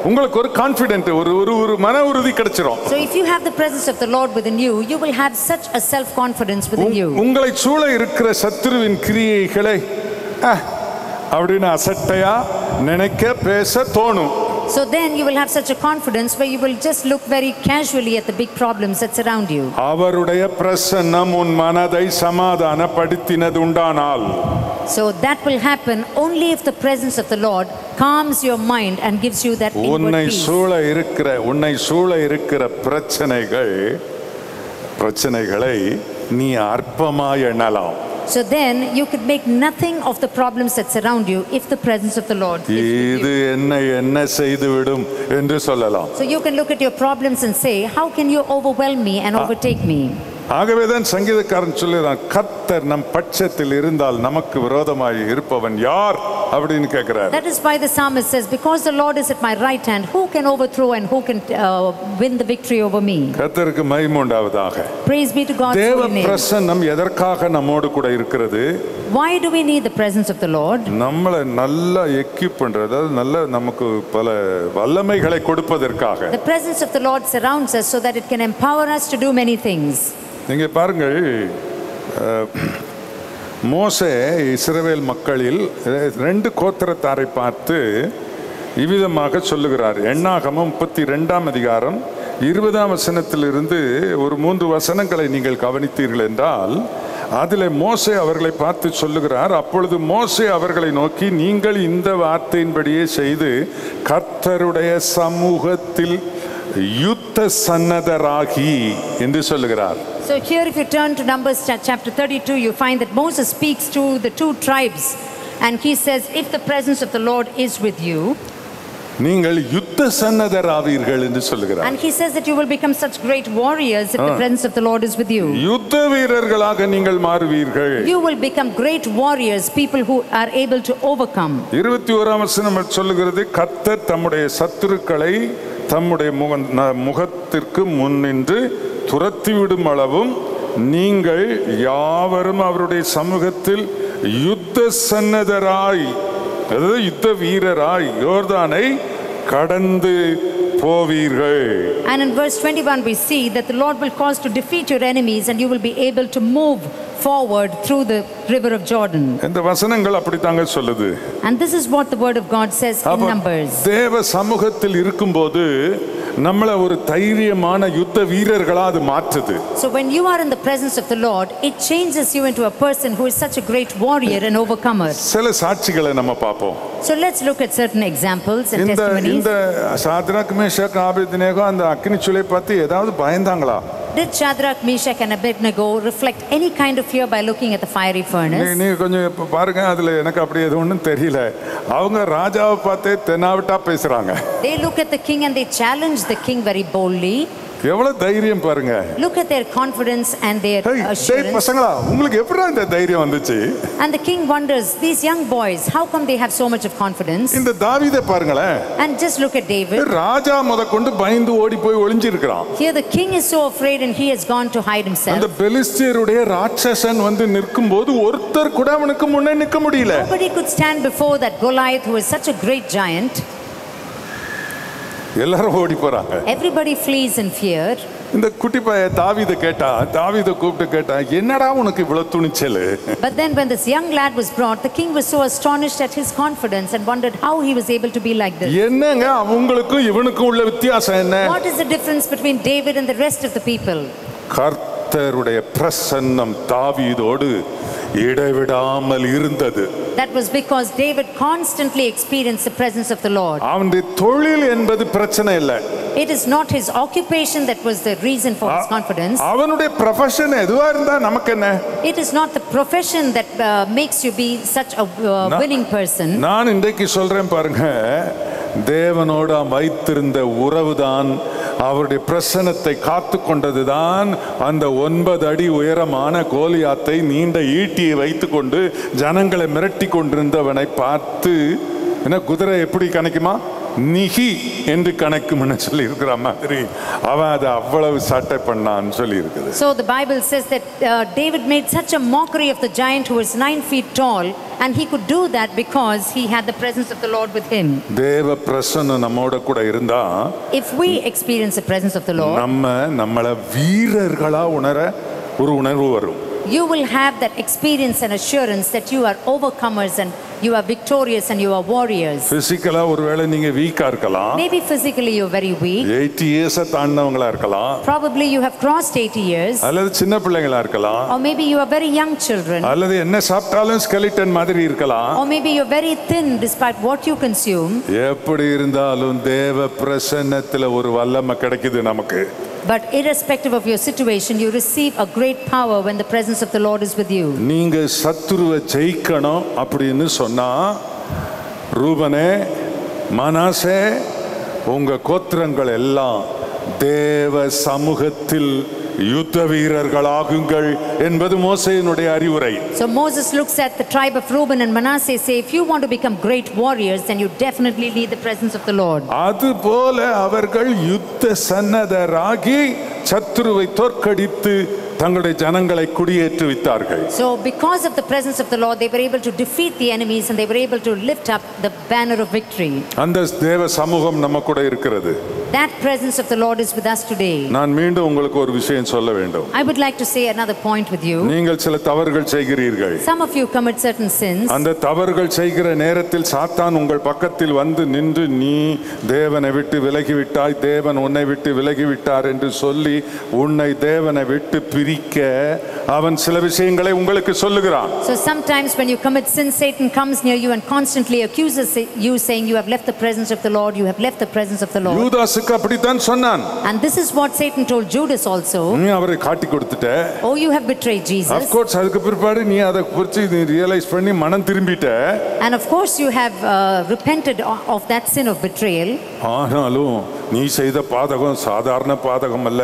உங்களுக்கு ஒரு confident ஒரு ஒரு ஒரு மன உறுதி கிடைச்சிரும் So if you have the presence of the Lord within you, you will have such a self-confidence within உங்- you. உங்களை சூழ இருக்கிற சத்துருவின் கிரியைகளை அப்படின்னு அசட்டையா நினைக்க பேச தோணும் So then you will have such a confidence where you will just look very casually at the big problems that surround you. அவருடைய பிரசன்னம் உன் மனதை சமாதானப்படுத்தினது உண்டானால் So that will happen only if the presence of the Lord calms your mind and gives you that inward உன்னை peace. சூழ இருக்கிற உன்னை சூழ இருக்கிற பிரச்சனைகள் பிரச்சனைகளை நீ அற்பமாய் எண்ணலாம் So then you could make nothing of the problems that surround you if the presence of the Lord is with இது you. என்ன என்ன செய்துவிடும் என்று சொல்லலாம் So you can look at your problems and say, how can you overwhelm me and overtake me? ஆகவேதான் சங்கீதக்காரன் சொல்லுறான் கர்த்தர் நம் பட்சத்தில் இருந்தால் நமக்கு விரோதமாய் இருப்பவன் யார் அப்படின்னு கேட்கிறார் That is why the psalmist says, because the Lord is at my right hand, who can overthrow and who can uh, win the victory over me? கர்த்தருக்கு மகிமுண்டாவதாக Praise be to God's தேவ. பிரசன்னம் எதற்காக நம்மோடு கூட இருக்கிறது Why do we need the presence of the Lord? நம்மளை நல்லா equip பண்றது அதாவது நல்ல நமக்கு பல வல்லமைகளை கொடுப்பதற்காக The presence of the Lord surrounds us so that it can empower us to do many things. இங்கே பாருங்கள் அஹ், மோசே இஸ்ரவேல் மக்களில் ரெண்டு கோத்திரத்தாரை பார்த்து இவ்விதமாக சொல்லுகிறார். எண்ணாகமும் முப்பத்தி ரெண்டாம் அதிகாரம் இருபதாம் வசனத்திலிருந்து ஒரு மூன்று வசனங்களை நீங்கள் கவனித்தீர்கள் என்றால் அதில் மோசை அவர்களை பார்த்து சொல்லுகிறார் அப்பொழுது மோசை அவர்களை நோக்கி நீங்கள் இந்த வார்த்தையின்படியே செய்து கர்த்தருடைய சமூகத்தில் யுத்த சன்னதராகி என்று சொல்லுகிறார். So here if you turn to Numbers cha- chapter 32, you find that Moses speaks to the two tribes And he says, If the presence of the Lord is with you, நீங்கள் யுத்த சன்னதர் ஆவீர்கள் என்று சொல்லுகிறார் and he says that you will become such great warriors if the presence of the Lord is with you. யுத்த வீரர்களாக நீங்கள் மாறுவீர்கள் You will become great warriors, people who are able to overcome. இருபத்தி ஓராம் வசனம் சொல்லுகிறது கர்த்தர் தம்முடைய சத்துருக்களை தம்முடைய முக ந- முகத்திற்கு முன்னின்று துரத்திவிடும் அளவும் நீங்கள் யாவரும் அவருடைய சமூகத்தில் யுத்த சன்னதராய் அதாவது யுத்த வீரராய் யோர்தானை கடந்து போவீர்கள் And in verse 21, we see that the Lord will cause to defeat your enemies and you will be able to move forward through the river of Jordan. இந்த வசனங்கள் அப்படித்தாங்க சொல்லுது And this is what the word of God says in அப்போ Numbers. தேவ சமூகத்தில் இருக்கும்போது நம்மளை ஒரு தைரியமான யுத்த வீரர்களா அது மாற்றுது So when you are in the presence of the Lord, it changes you into a person who is such a great warrior and overcomer. சில சாட்சிகளை நம்ம பார்ப்போம் So let's look at certain examples and இந்த testimonies. இந்த Shadrach Meshach ஆபித்னேகோ அந்த அக்னி சுலை பார்த்து ஏதாவது பயந்தாங்களா Did Shadrach, Meshach, and Abednego reflect any kind of fear by looking at the fiery நீ furnace? நீங்க கொஞ்சம் இப்ப பாருங்க அதுல எனக்கு அப்படி எதுவும் ஒன்றும் தெரியல அவங்க ராஜாவை பார்த்தே தென்னாவிட்டா பேசுறாங்க They look at the king and they challenge the king very boldly. எவ்வளவு தைரியம் பாருங்க Look at their confidence and their hey, டேய் assurance. பசங்களா உங்களுக்கு எப்படி இந்த தைரியம் வந்துச்சு And the king wonders, these young boys, how come they have so much of confidence? இந்த தாவீதை பாருங்களேன் And just look at David. ராஜா முத கொண்டு பயந்து ஓடி போய் ஒளிஞ்சிருக்கிறான் Here the king is so afraid and he has gone to hide அந்த himself. பெலிஸ்தியருடைய ராட்சசன் வந்து நிற்கும் போது ஒருத்தர் கூட அவனுக்கு முன்னே நிற்க முடியல Nobody could stand before that Goliath who is such a great giant. எல்லாரும் ஓடி போறாங்க Everybody flees in fear. இந்த குட்டி பைய தாவீத கேட்டா தாவீத கூப்பிட்டு கேட்டா என்னடா உனக்கு இவ்வளவு துணிச்சல் But then when this young lad was brought, the king was so astonished at his confidence and wondered how he was able to be like this. என்னங்க அவங்களுக்கும் இவனுக்கும் உள்ள வித்தியாசம் என்ன What is the difference between David and the rest of the people? கர்த்தருடைய பிரசன்னம் தாவீதோடு இடைவிடாமல் இருந்தது That was because David constantly experienced the presence of the Lord. அவனுடைய தொழில் என்பது பிரச்சனை இல்லை It is not his occupation that was the reason for his confidence. அவனுடைய ப்ரொஃபஷன் எதுவா இருந்தா நமக்கு என்ன It is not the profession that uh, makes you be such a uh, winning person. நான் இன்றைக்கு சொல்றேன் பாருங்க தேவனோடு வைத்திருந்த உறவுதான் அவருடைய பிரசனத்தை காத்து கொண்டதுதான் அந்த ஒன்பது அடி உயரமான கோலியாத்தை நீண்ட ஈட்டியை வைத்துக்கொண்டு ஜனங்களை மிரட்டி கொண்டிருந்தவனை பார்த்து என்ன குதிரை எப்படி கணக்குமா நிகி என்று கணக்கும்னு சொல்லி இருக்கிற மாதிரி அவன் அதை அவ்வளவு சட்டை பண்ணான்னு சொல்லி இருக்குது So the Bible says that uh, David made such a mockery of the giant who was nine feet tall, and he could do that because he had the presence of the Lord with him. தேவ பிரசன்னம் நம்மோட கூட இருந்தா If we experience the presence of the Lord, நம்ம நம்மளை வீரர்களா உணர ஒரு உணர்வு வரும் you will have that experience and assurance that you are overcomers and you are victorious and you are warriors. பிசிக்கலா ஒருவேளை நீங்க வீக்கா இருக்கலாம் Maybe physically you're very weak. Eighty இயர்ஸை தாண்டினவங்களா இருக்கலாம் Probably you have crossed 80 years. அல்லது சின்ன பிள்ளைங்களா இருக்கலாம் Or maybe you are very young children. அல்லது என்ன சாப்பிட்டாலும் ஸ்கெலிட்டன் மாதிரி இருக்கலாம் Or maybe you're very thin despite what you consume. எப்படி இருந்தாலும் தேவ பிரசன்னத்துல ஒரு வல்லமை கிடைக்குது நமக்கு But irrespective of your situation, you receive a great power when the presence of the Lord is with you. நீங்க சத்துருவை ஜெயிக்கணும் அப்படின்னு சொன்னா ரூபனே மனாசே உங்க கோத்திரங்கள் எல்லாம் தேவ சமூகத்தில் யுத்த வீரர்களாகுங்கள் என்பது மோசையினுடைய அறிவுரை So Moses looks at the tribe of Reuben and Manasseh say, if you want to become great warriors, then you definitely need the presence of the Lord. அதுபோல அவர்கள் யுத்த சன்னதராகி சத்துருவை தோற்கடித்து தங்களுடைய ஜனங்களை குடியேற்றி வைத்தார்கள் So because of the presence of the Lord, they were able to defeat the enemies and they were able to lift up the banner of victory. அந்த தேவ சமூகம் நம்ம கூட இருக்கிறது That presence of the Lord is with us today. நான் மீண்டும் உங்களுக்கு ஒரு விஷயம் சொல்ல வேண்டும் I would like to say another point with you. நீங்கள் சில தவறுகள் செய்கிறீர்கள் Some of you commit certain sins. அந்த தவறுகள் செய்கிற நேரத்தில் சாத்தான் உங்கள் பக்கத்தில் வந்து நின்று நீ தேவனை விட்டு விலகிவிட்டாய் தேவன் உன்னை விட்டு விலகிவிட்டார் என்று சொல்லி உன்னை தேவனை விட்டு பிரிக்க அவன் சில விஷயங்களை உங்களுக்கு சொல்லுகிறான் So sometimes when you commit sin, Satan comes near you and constantly accuses you, saying, You have left the presence of the Lord, you have left the presence of the Lord. யூதாசுக்கு யூதாசுக்கு அப்படித்தான் சொன்னான் And this is what Satan told Judas also. நீ அவரை காட்டி கொடுத்துட்ட Oh, you have betrayed Jesus. Of course அதுக்கு பிற்பாடு நீ அதை குறித்து நீ ரியலைஸ் பண்ணி மனம் திரும்பிட்ட And of course, you have uh, repented o- of that sin of betrayal. ஆனாலும் நீ செய்த பாதகம் சாதாரண பாதகம் அல்ல.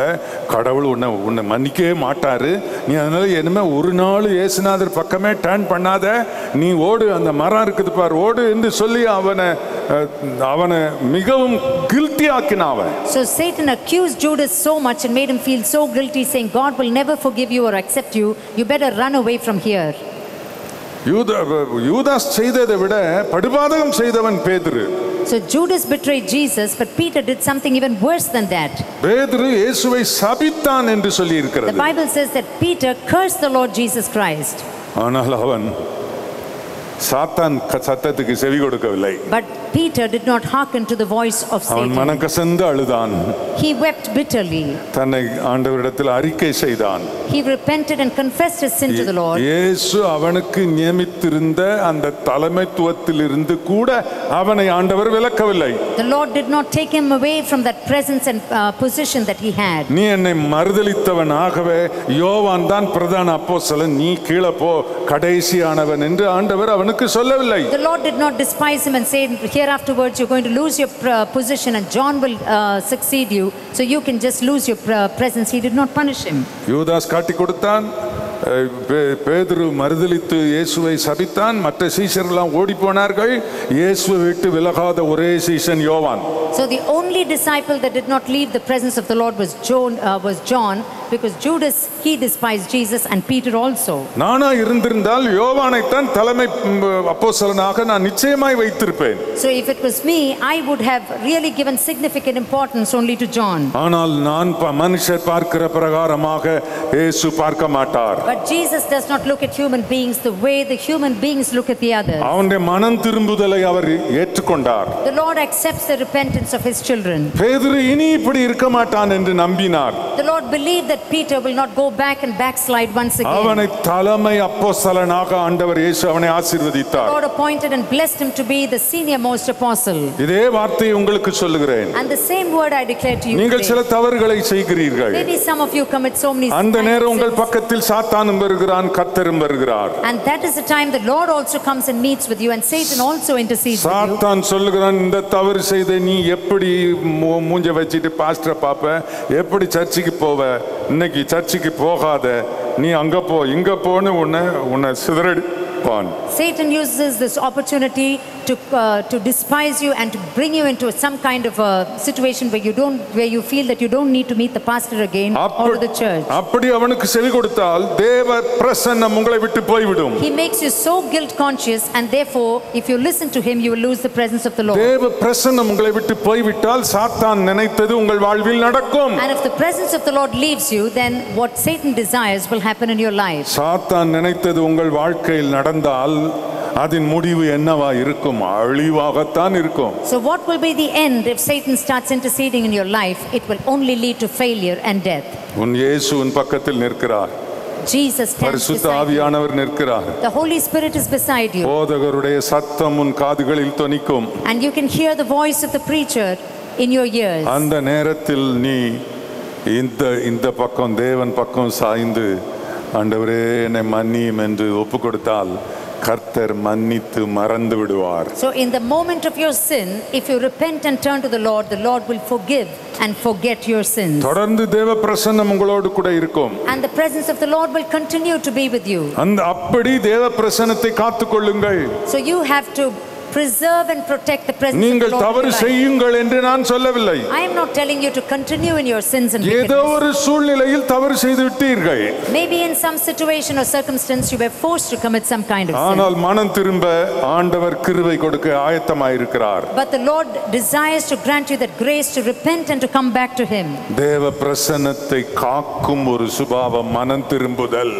கடவுள் உன்னை உன்னை மன்னிக்கவே மாட்டாரு. நீ அதனால இனிமே ஒரு நாள் இயேசுநாதர் பக்கமே டேர்ன் பண்ணாத. நீ ஓடு அந்த மரம் இருக்குது பார் ஓடு என்று சொல்லி அவனை அவனை மிகவும் கில்ட்டி ஆக்கினான் அவன். So Satan accused Judas so much and made him feel so guilty, saying, God will never forgive you or accept you. You better run away from here. யூத யூதாஸ் செய்ததை விட படுபாதகம் செய்தவன் பேதுரு. So Judas betrayed Jesus, but Peter did something even worse than that. பேதுரு இயேசுவை சபித்தான் என்று சொல்லி The இருக்கிறது Bible says that Peter cursed the Lord Jesus Christ. ஆனால் அவன் சாத்தான் க- சத்தத்துக்கு செவி கொடுக்கவில்லை But Peter did not hearken to the voice of அவன் Satan. மனக்கசந்து அழுதான் He wept bitterly. தன்னை ஆண்டவரிடத்தில் அறிக்கை செய்தான் He repented and confessed his sin to the Lord. இயேசு அவனுக்கு நியமித்திருந்த அந்த தலைமைத்துவத்திலிருந்து கூட அவனை ஆண்டவர் விலக்கவில்லை The Lord did not take him away from that presence and uh, position that he had. நீ என்னை மறுதலித்தவன் ஆகவே யோவான் தான் பிரதான அப்போஸ்தலன் நீ கீழே போ கடைசியானவன் என்று ஆண்டவர் அவனுக்கு சொல்லவில்லை The Lord did not despise him and say, Here afterwards you're going to lose your uh, position and John will uh, succeed you, so you can just lose your uh, presence. He did not punish him. யூதாஸ் காட்டி கொடுத்தான் அஹ், பே- பேதுரு மறுதலித்து இயேசுவை சபித்தான் மற்ற சீஷர்கள்லாம் ஓடி போனார்கள் இயேசுவை விட்டு விலகாத ஒரே சீசன் யோவான் So the only disciple that did not leave the presence of the Lord was John, uh, was John because Judas, he despised Jesus and Peter also. நானா இருந்திருந்தால் யோவானைத்தான் தலைமை ம், அப்போஸ்தலனாக நான் நிச்சயமாய் வைத்திருப்பேன் So if it was me, I would have really given significant importance only to John. ஆனால் நான் ப- மனுஷர் பார்க்கிற பிரகாரமாக இயேசு பார்க்க மாட்டார் But Jesus does not look at human beings the way the human beings look at the others. அவனுடைய மனம் திரும்புதலை அவர் ஏற்றுக்கொண்டார் The Lord accepts the repentance of his children. பேதுரு இனி இப்படி இருக்க மாட்டான் என்று நம்பினார் The Lord believed that Peter will not go back and backslide once again. அவனை தலைமை அப்போஸ்தலனாக ஆண்டவர் இயேசு அவனை ஆசீர்வதித்தார் Lord appointed and blessed him to be the senior most apostle. இதே வார்த்தையை உங்களுக்கு சொல்லுகிறேன் And the same word I declare to you நீங்கள் சில. தவறுகளை செய்கிறீர்கள் Maybe some of you commit so many அந்த நேரம் உங்கள். பக்கத்தில் சாத்தானும் வருகிறான் கத்தரும் வருகிறார் And that is the time the Lord also comes and meets with you and Satan also intercedes with you. சாத்தான் சொல்லுகிறான் இந்த தவறு செய்த நீ எப்படி மூஞ்ச வச்சுட்டு பாஸ்டரை பார்ப்ப எப்படி சர்ச்சுக்கு போவ இன்னைக்கு சர்ச்சுக்கு போகாத. நீ அங்க போ இங்க போன்னு உன்னை உன்னை சிதறடிப்பான். Satan uses this opportunity to, uh, to despise you and to bring you into some kind of a situation where you don't, where you feel that you don't need to meet the pastor again or to the church. அப்படி அவனுக்கு செவி கொடுத்தால் தேவ பிரசன்னம் உங்களை விட்டு போய்விடும் He makes you so guilt conscious, and therefore, if you listen to him, you will lose the presence of the Lord. தேவ பிரசன்னம் உங்களை விட்டு போய்விட்டால் சாத்தான் நினைத்தது உங்கள் வாழ்வில் நடக்கும் And if the presence of the Lord leaves you, then what Satan desires will happen in your life. சாத்தான் நினைத்தது உங்கள் வாழ்க்கையில் நடந்தால் அதன் முடிவு என்னவா இருக்கும் அழிவாகத்தான் இருக்கும் So, what will be the end if Satan starts interceding in your life? It will only lead to failure and death. உன் இயேசு உன் பக்கத்தில் நிற்கிறார் Jesus பரிசுத்த. ஆவியானவர் நிற்கிறார் The Holy Spirit is beside you, போதகருடைய சத்தம் உன் காதுகளில் தொனிக்கும் and you can hear the voice of the preacher in your ears. அந்த நேரத்தில் நீ இந்த இந்த பக்கம் தேவன் பக்கம் சாய்ந்து ஆண்டவரே என்னை மன்னியும் என்று ஒப்பு கொடுத்தால் கர்த்தர் மன்னித்து மறந்து விடுவார் So, in the moment of your sin, if you repent and turn to the Lord, the Lord will forgive and forget your sins. தொடர்ந்து தேவ பிரசன்னம் உங்களோடு கூட இருக்கும் And the presence of the Lord will continue to be with you. அந்த அப்படி தேவ பிரசன்னத்தை காத்துக்கொள்ளுங்கள் So, you have to preserve and protect the presence of the நீங்கள் Lord. in தவறு your life. செய்யுங்கள் என்று நான் சொல்லவில்லை I am not telling you to continue in your sins and ஏதோ wickedness. ஒரு சூழ்நிலையில் தவறு செய்து விட்டீர்கள் Maybe in some situation or circumstance you were forced to commit some kind of sin. ஆனால் மனம் திரும்ப ஆண்டவர் கிருபை கொடுக்க ஆயத்தமாயிருக்கிறார் But the Lord desires to grant you that grace to repent and to come back to Him. தேவ பிரசன்னத்தை காக்கும் ஒரு சுபாவம் மனம் திரும்புதல்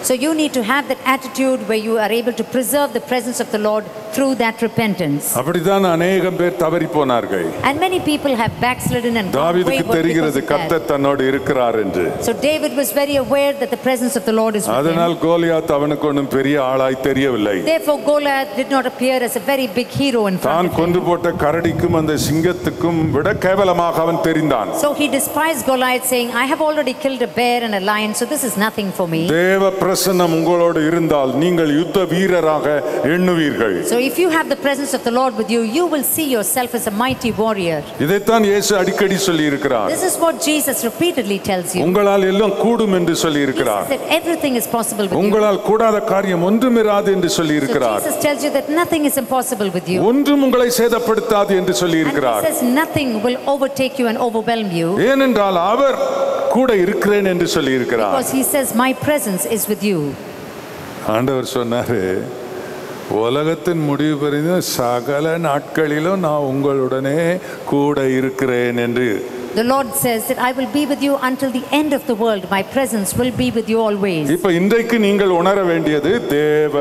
So you need to have that attitude where you are able to preserve the presence of the Lord through that repentance. அப்படித்தான் அநேகம் பேர் தவறி போனார்கள் And many people have backslidden and gone தாவீதுக்கு wayward because தெரிகிறது of that. கர்த்தர் தன்னோடு இருக்கிறார் என்று So David was very aware that the presence of the Lord is with him. அதனால் கோலியாத் அவனுக்கு ஒன்றும் பெரிய ஆளாய் தெரியவில்லை Therefore, Goliath did not appear as a very big hero in front தான் of him. கொண்டு போட்ட கரடிக்கும் அந்த சிங்கத்துக்கும் விட கேவலமாக அவன் தெரிந்தான் So he despised Goliath, saying, I have already killed a bear and a lion, so this is nothing for me. தேவ பிரசன்னம் உங்களோடு இருந்தால் நீங்கள் யுத்த வீரராக எண்ணுவீர்கள் So if you have the presence of the Lord with you, you will see yourself as a mighty warrior. இதைத்தான் இயேசு அடிக்கடி சொல்லி இருக்கிறார் This is what Jesus repeatedly tells you. உங்களால் எல்லாம் கூடும் என்று சொல்லி He இருக்கிறார் says that everything is possible with you. உங்களால் கூடாத காரியம் ஒன்றுமிராது என்று சொல்லி So இருக்கிறார் Jesus tells you that nothing is impossible with you. ஒன்றும் உங்களை சேதப்படுத்தாது என்று சொல்லி And he இருக்கிறார் says nothing will overtake you and overwhelm you ஏனென்றால் அவர் கூட இருக்கிறேன் என்று சொல்லி இருக்கிறார் because he says, My presence is with you. ஆண்டவர் சொன்னாரு உலகத்தின் முடிவு பெறிந்த சகல நாட்களிலும் நான் உங்களுடனே கூட இருக்கிறேன் என்று The Lord says that I will be with you until the end of the world. My presence will be with you always. இப்ப இன்றைக்கு நீங்கள் உணர வேண்டியது தேவ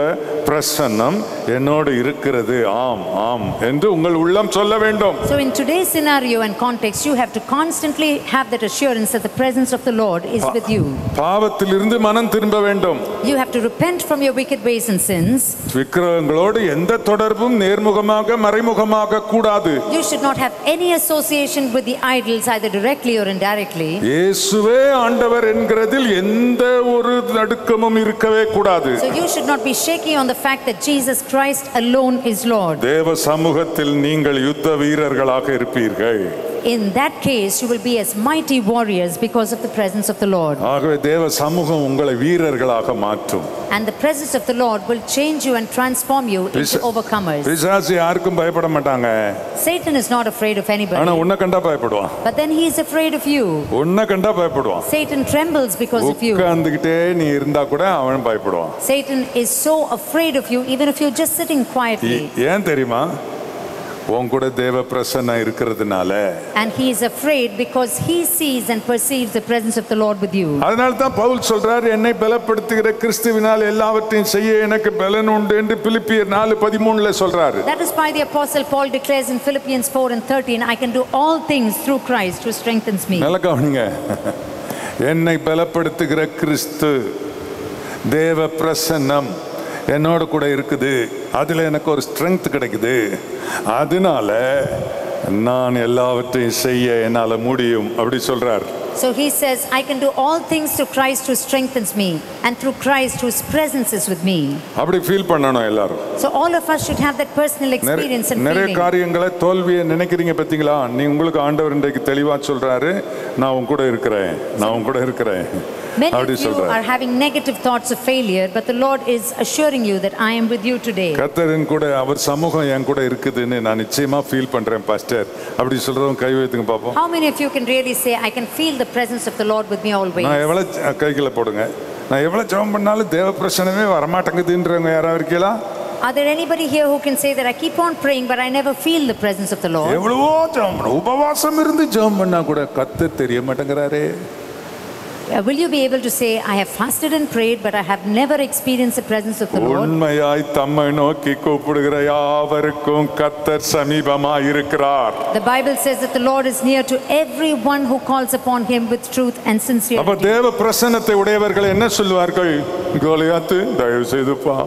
பிரசன்னம் என்னோடு இருக்கிறது ஆம் ஆம் என்று உங்கள் உள்ளம் சொல்ல வேண்டும் So, in today's scenario and context, you have to constantly have that assurance that the presence of the Lord is with you. பாவத்திலிருந்து மனம் திரும்ப வேண்டும் You have to repent from your wicked ways and sins. விக்கிரகங்களோடு எந்த தொடர்பும் நேர்முகமாக மறைமுகமாக கூடாது You should not have any association with the idols, either directly or indirectly. இயேசுவே ஆண்டவர் என்கிறதில் எந்த ஒரு நடுக்கமும் இருக்கவே கூடாது So, you should not be shaky on the fact that Jesus Christ alone is Lord. தேவ சமூகத்தில் நீங்கள் யுத்த வீரர்களாக இருப்பீர்கள் In that case, you will be as mighty warriors because of the presence of the Lord. ஆகவே தேவ சமூகம் உங்களை வீரர்களாக மாற்றும் And the presence of the Lord will change you and transform you into Pisa- overcomers. பிசாசு யாருக்கும் பயப்பட மாட்டாங்க Satan is not afraid of ஆனா anybody, உன்னை கண்டா பயப்படுவான் but then he is afraid of you. உன்னை கண்டா பயப்படுவான் Satan trembles because of you. உட்கார்ந்துகிட்டே நீ இருந்தா கூட அவன் பயப்படுவான் Satan is so afraid of you, even if you're just sitting A- quietly. ஏன் தெரியுமா உன் கூட தேவ பிரசன்னம் இருக்கிறதுனால And he is afraid because he sees and perceives the presence of the Lord with you. அதனால தான் பவுல் சொல்றார் என்னை பலப்படுத்துகிற கிறிஸ்துவினால் எல்லாவற்றையும் செய்ய எனக்கு பலன் உண்டு என்று பிலிப்பியர் நாலு பதிமூணுல சொல்றாரு That is why the Apostle Paul declares in Philippians 4 and 13, I can do all things through Christ who strengthens me. நல்ல கவனிங்க என்னை பலப்படுத்துகிற கிறிஸ்து தேவ பிரசன்னம் என்னோட கூட இருக்குது. அதில் எனக்கு ஒரு ஸ்ட்ரென்த் கிடைக்குது. அதனால நான் எல்லாவற்றையும் செய்ய என்னால் முடியும் அப்படி சொல்கிறார் So he says, I can do all things through Christ who strengthens me, and through Christ whose presence is with me. அப்படி ஃபீல் பண்ணணும் எல்லாரும் So all of us should have that personal நிறைய- experience and நிறைய feeling. காரியங்களை தோல்வியை நினைக்கிறீங்க பார்த்தீங்களா நீ உங்களுக்கு ஆண்டவர் இன்றைக்கு தெளிவா சொல்றாரு நான் உன் கூட இருக்கிறேன் நான் உன் கூட இருக்கிறேன் Many அப்படி of you சொல்றாரு are having negative thoughts of failure, but the Lord is assuring you that I am with you today. கர்த்தரின் கூட அவர் சமூகம் என் கூட இருக்குதுன்னு நான் நிச்சயமா ஃபீல் பண்றேன் பாஸ்டர் அப்படி சொல்றவங்க கை வைத்துங்க பார்ப்போம் How many of you can really say, I can feel the presence of the Lord with me always? நான் எவ்வளவு கைகளை போடுங்க நான் எவ்வளவு ஜெபம் பண்ணாலும் தேவ பிரச்சனமே வரமாட்டேங்குதுன்றவங்க யாராவது இருக்கீங்களா Are there anybody here who can say that I keep on praying, but I never feel the presence of the Lord? எவ்வளவோ ஜெபம் பண்ண உபவாசம் இருந்து ஜெபம் பண்ணா கூட கத்து தெரிய மாட்டேங்கிறாரே Uh, Will you be able to say, I have fasted and prayed, but I have never experienced the presence of the Lord? உண்மையாய் தம்மை நோக்கி கூப்பிடுகிற யாவருக்கும் கத்தர் சமீபமா இருக்கிறார் The Bible says that the Lord is near to everyone who calls upon him with truth and அப்ப sincerity. தேவ பிரசன்னத்தை உடையவர்கள் என்ன சொல்லுவார்கள் கோலியாத்து தயவு செய்துப்பா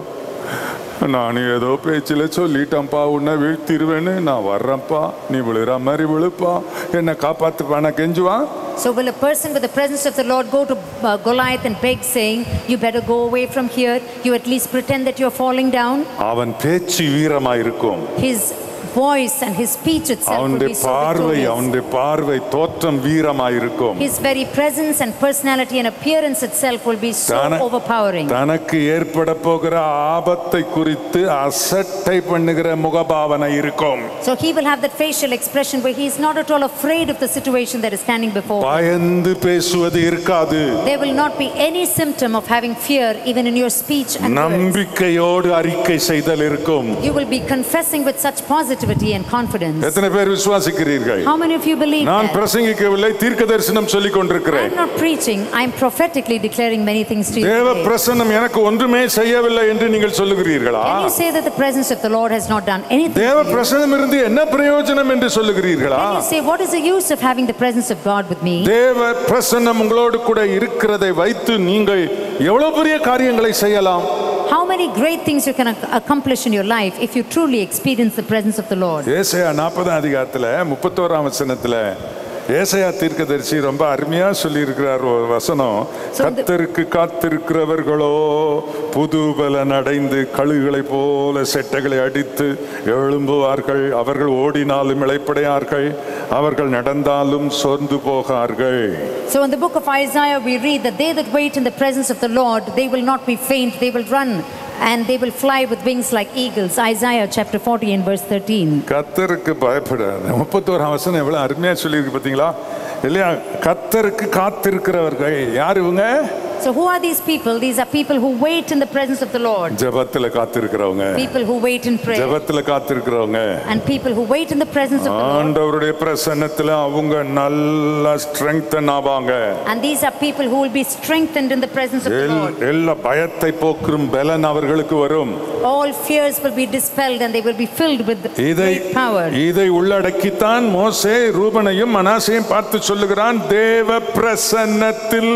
நான் ஏதோ பேச்சில் சொல்லிட்டேன்ப்பா உன்னை வீழ்த்திடுவேன்னு நான் வர்றேன்ப்பா நீ விழுற மாதிரி விழுப்பா என்னை காப்பாத்துப்பா நான் கெஞ்சுவான் So, will a person with the presence of the Lord go to uh, Goliath and beg, saying, You better go away from here? You at least pretend that you're falling down? அவன் பேச்சு வீரமா இருக்கும் His voice and his speech itself will அவனுடைய be so பார்வை victorious. அவனுடைய பார்வை தோற்றம் வீரமா இருக்கும் His very presence and personality and appearance itself will be so தன- overpowering. தனக்கு ஏற்பட போகிற ஆபத்தை குறித்து அசட்டை பண்ணுகிற முகபாவனை இருக்கும் So he will have that facial expression where he is not at all afraid of the situation that is standing before. him. பயந்து பேசுவது இருக்காது There will not be any symptom of having fear even in your speech and words. நம்பிக்கையோடு அறிக்கை செய்தல் இருக்கும் You will be confessing with such positivity positivity and confidence. எத்தனை பேர் விசுவாசிக்கிறீர்கள் How many of you believe நான்? பிரசங்கிக்கவில்லை தீர்க்க தரிசனம் சொல்லிக் கொண்டிருக்கிறேன் I'm not preaching, I'm prophetically declaring many things to you. தேவ. பிரசன்னம் எனக்கு ஒன்றுமே செய்யவில்லை என்று நீங்கள் சொல்லுகிறீர்களா Can you say that the presence of the Lord has not done anything? தேவ? பிரசன்னம் இருந்து என்ன பிரயோஜனம் என்று சொல்லுகிறீர்களா Can you say, what is the use of having the presence of God with me? தேவ பிரசன்னம் உங்களோடு கூட இருக்கிறதை வைத்து நீங்கள் எவ்வளவு பெரிய காரியங்களை செய்யலாம் How many great things you can ac- accomplish in your life if you truly experience the presence of the Lord? ஏசையா நாற்பதாம் அதிகாரத்துல முப்பத்தோராம் வசனத்துல ஏசையா தீர்க்கதரிசி ரொம்ப அருமையா சொல்லி இருக்கிறார் ஒரு வசனம். கத்தருக்கு காத்திருக்கிறவர்களோ புது பலன் அடைந்து கழுகுகளை போல செட்டைகளை அடித்து எழும்புவார்கள். அவர்கள் ஓடினாலும் இளைப்படையார்கள் அவர்கள் நடந்தாலும் சோர்ந்து போகார்கள். So in the book of Isaiah, we read that they that wait in the presence of the Lord, they will not be faint, they will run. And they will fly with wings like eagles. Isaiah chapter 40 and verse 13. கத்தருக்கு பயப்படாது. முப்பத்தோராம் வசனம் எவ்வளவு அருமையா சொல்லியிருக்கு பாத்தீங்களா? இல்லையா? கத்தருக்கு காத்திருக்கிறவர்கள். யார் இவங்க? So who are these people? These are people who wait in the presence of the Lord. ஜெபத்துல காத்திருக்கிறவங்க People who wait in prayer. ஜெபத்துல காத்திருக்கிறவங்க And people who wait in the presence of the Lord. ஆண்டவருடைய பிரசன்னத்துல அவங்க நல்லா strengthen ஆவாங்க And these are people who will be strengthened in the presence of the Lord. எல்லா பயத்தை போக்கும் பலன் அவர்களுக்கு வரும் All fears will be dispelled and they will be filled with இதை great power. இதை உள்ளடக்கித்தான் மோசே ரூபனையும் மனாசையும் பார்த்து சொல்லுகிறான் தேவ பிரசன்னத்தில்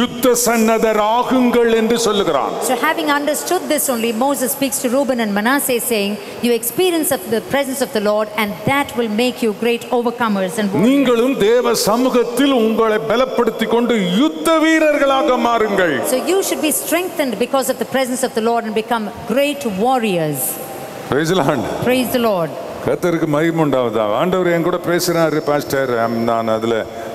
யுத்த சன்னதராகுங்கள் என்று சொல்லுகிறான் So having understood this only, Moses speaks to Reuben and Manasseh saying, you experience of the presence of the Lord and that will make you great overcomers and. நீங்களும் தேவ சமூகத்தில் உங்களை பலப்படுத்திக் கொண்டு யுத்த வீரர்களாக மாறுங்கள் So you should be strengthened because of the presence of the Lord and become great warriors. Praise the Lord. Praise the Lord. கர்த்தருக்கு மகிமை உண்டாவதா ஆண்டவர் என் கூட பேசுறாரு பாஸ்டர் நான் அதுல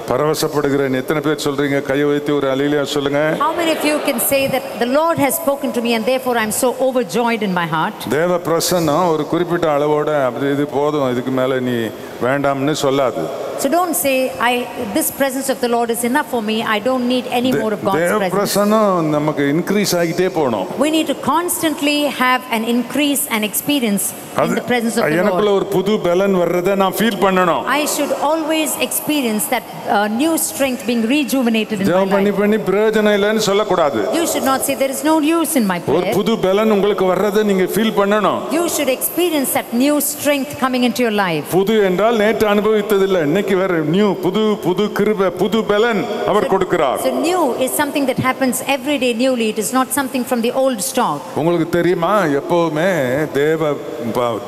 பரவசப்படுகிறேன். எத்தனை பேர் சொல்றீங்க? கையை வைத்து ஒரு அலிலியா சொல்லுங்க. How many of you can say that the Lord has spoken to me and therefore I'm so overjoyed in my heart? தேவ பிரசன்னம் ஒரு குறிப்பிட்ட அளவோட இது போதும் இதுக்கு மேல நீ வேண்டாம்னு சொல்லாது. So don't say, I, this presence of the Lord is enough for me. I don't need any more of God's தேவ presence. பிரசன்னம் நமக்கு இன்க்ரீஸ் ஆகிட்டே போகணும் We need to constantly have an increase and experience in the presence of the எனக்குள்ள Lord. ஒரு புது பலன் வர்றதை நான் ஃபீல் பண்ணணும் I should always experience that uh, new strength being rejuvenated in my ஜெபம் பண்ணி life. பண்ணி பிரயோஜனம் இல்லைன்னு சொல்லக்கூடாது You should not say there is no use in my ஒரு prayer. புது பலன் உங்களுக்கு வர்றதை நீங்க ஃபீல் பண்ணணும் You should experience that new strength coming into your life. புது என்றால் நேற்று அனுபவித்ததில்லை இன்னைக்கு வேற நியூ புது புது கிருபை புது பலன் அவர் கொடுக்கிறார் So new is something that happens every day newly. It is not something from the old stock. உங்களுக்கு தெரியுமா எப்பவுமே தேவ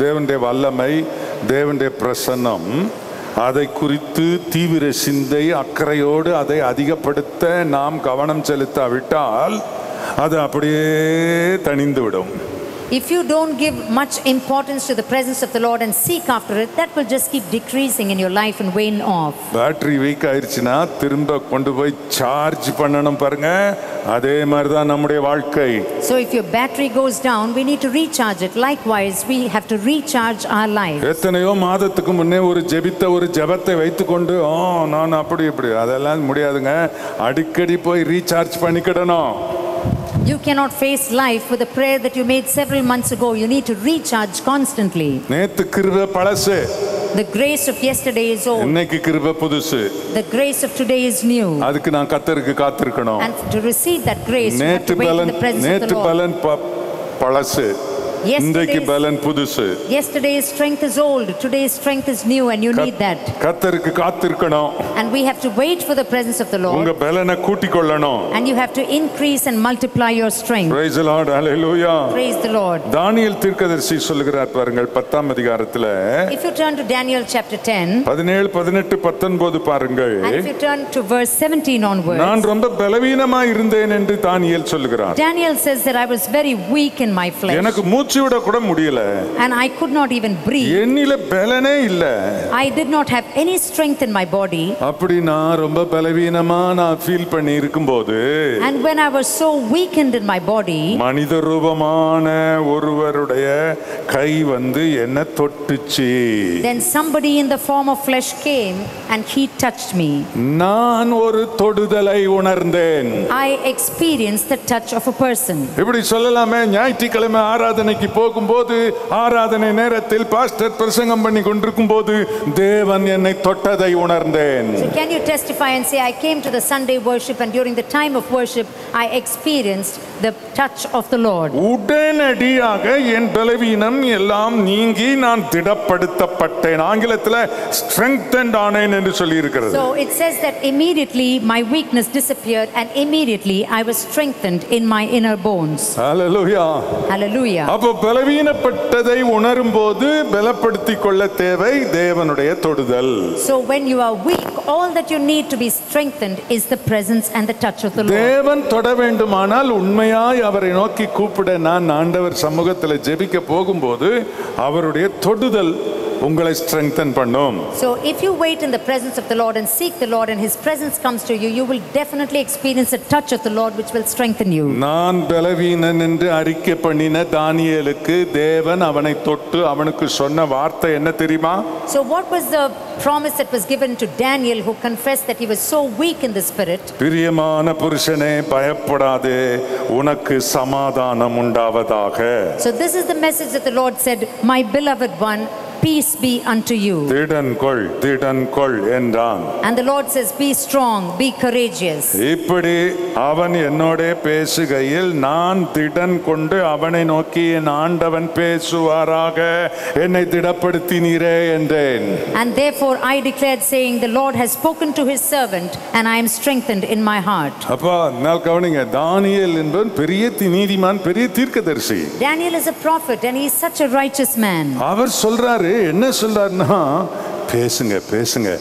தேவனுடைய வல்லமை தேவனுடைய பிரசன்னம் அதை குறித்து தீவிர சிந்தை அக்கறையோடு அதை அதிகப்படுத்த நாம் கவனம் செலுத்தாவிட்டால் அது அப்படியே தணிந்து விடும் If you don't give much importance to the presence of the Lord and seek after it, that will just keep decreasing in your life and wane off. Battery weak ஆயிருச்சுன்னா திரும்ப கொண்டு போய் சார்ஜ் பண்ணணும் பாருங்க அதே மாதிரி தான் நம்முடைய வாழ்க்கை So if your battery goes down, we need to recharge it. Likewise, we have to recharge our life. எத்தனையோ மாதத்துக்கு முன்னே ஒரு ஜெபித்த ஒரு ஜெபத்தை வைத்துக்கொண்டு ஓ நான் அப்படி இப்படி அதெல்லாம் முடியாதுங்க அடிக்கடி போய் ரீசார்ஜ் பண்ணிக்கிடணும் You cannot face life with a prayer that you made several months ago. You need to recharge constantly. நேத்து கிருப பழசு The grace of yesterday is old. இன்னைக்கு கிருப புதுசு The grace of today is new. அதுக்கு நான் கத்தருக்கு காத்திருக்கணும் And to receive that grace, you have நேற்று to wait in பலன் the presence of the நேற்று Lord. பலன் ப- பழசு இன்றைக்கு Yesterday's, பலன் புதுசு yesterday's strength is old. Today's strength is new, and you need that. கத்தருக்கு காத்திருக்கணும் And we have to wait for the presence of the Lord. உங்க பலனை கூட்டிக் கொள்ளணும் And you have to increase and multiply your strength. Praise the Lord. Hallelujah. Praise the Lord. Daniel தீர்க்கதரிசி சொல்லுகிறார் பாருங்கள் பத்தாம் அதிகாரத்துல If you turn to Daniel chapter 10, பதினேழு பதினெட்டு பத்தொன்பது பாருங்கள் and if you turn to verse 17 onwards, நான் ரொம்ப பலவீனமா இருந்தேன் என்று தானியேல் சொல்லுகிறார் Daniel says that I was very weak in my flesh எனக்கு மூச்சு விட கூட முடியல and I could not even breathe. என்னில பலனே இல்ல I did not have any strength in my body. அப்படி நான் ரொம்ப பலவீனமா நான் ஃபீல் பண்ணி இருக்கும்போது And when I was so weakened in my body, மனித ரூபமான ஒருவருடைய கை வந்து என்ன தொட்டுச்சு then somebody in the form of flesh came and he touched me. நான் ஒரு தொடுதலை உணர்ந்தேன் I experienced the touch of a person. இப்படி சொல்லலாமே ஞாயிற்றுக்கிழமை ஆராதனைக்கு ஆராதனைக்கு போகும்போது ஆராதனை நேரத்தில் பாஸ்டர் பிரசங்கம் பண்ணி கொண்டிருக்கும் போது தேவன் என்னை தொட்டதை உணர்ந்தேன் So can you testify and say, I came to the Sunday worship and during the time of worship, I experienced the touch of the Lord. உடனடியாக என் பலவீனம் எல்லாம் நீங்கி நான் திடப்படுத்தப்பட்டேன் ஆங்கிலத்தில் strengthened ஆனேன் என்று சொல்லி இருக்கிறது So it says that immediately my weakness disappeared and immediately I was strengthened in my inner bones. Hallelujah Hallelujah. அப்போ பலவீனப்பட்டதை உணரும் போது பலப்படுத்திக் கொள்ள தேவை தேவனுடைய தொடுதல் So when you are weak, all that you need to be strengthened is the presence and the touch of the Lord. தேவன் தொட வேண்டுமானால் உண்மையாய் அவரை நோக்கி கூப்பிட நான் ஆண்டவர் சமூகத்தில் ஜெபிக்க போகும்போது அவருடைய தொடுதல் உங்களை ஸ்ட்ரெங்தன் பண்ணும் So if you wait in the presence of the Lord and seek the Lord and his presence comes to you, you will definitely experience a touch of the Lord which will strengthen you. நான் பலவீனன் என்று அறிக்கை பண்ணின தானியேலுக்கு தேவன் அவனை தொட்டு அவனுக்கு சொன்ன வார்த்தை என்ன தெரியுமா So what was the promise that was given to Daniel who confessed that he was so weak in the spirit? பிரியமான புருஷனே பயப்படாதே உனக்கு சமாதானம் உண்டாவதாக So this is the message that the Lord said, My beloved one, peace be unto you. திடன் கொள் திடன் கொள் என்றான் And the Lord says, Be strong, be courageous. இப்படி அவன் என்னோட பேசுகையில் நான் திடன் கொண்டு அவனை நோக்கி என் ஆண்டவன் பேசுவாராக என்னை திடப்படுத்தினீரே என்றேன் And therefore I declared, saying, The Lord has spoken to his servant, and I am strengthened in my heart. அப்பா நாள் கவனிங்க தானியேல் என்பவன் பெரிய நீதிமான் பெரிய தீர்க்கதரிசி Daniel is a prophet, and he is such a righteous man. அவர் சொல்றாரு என்ன சொல்றாருன்னா பேசுங்க பேசுங்க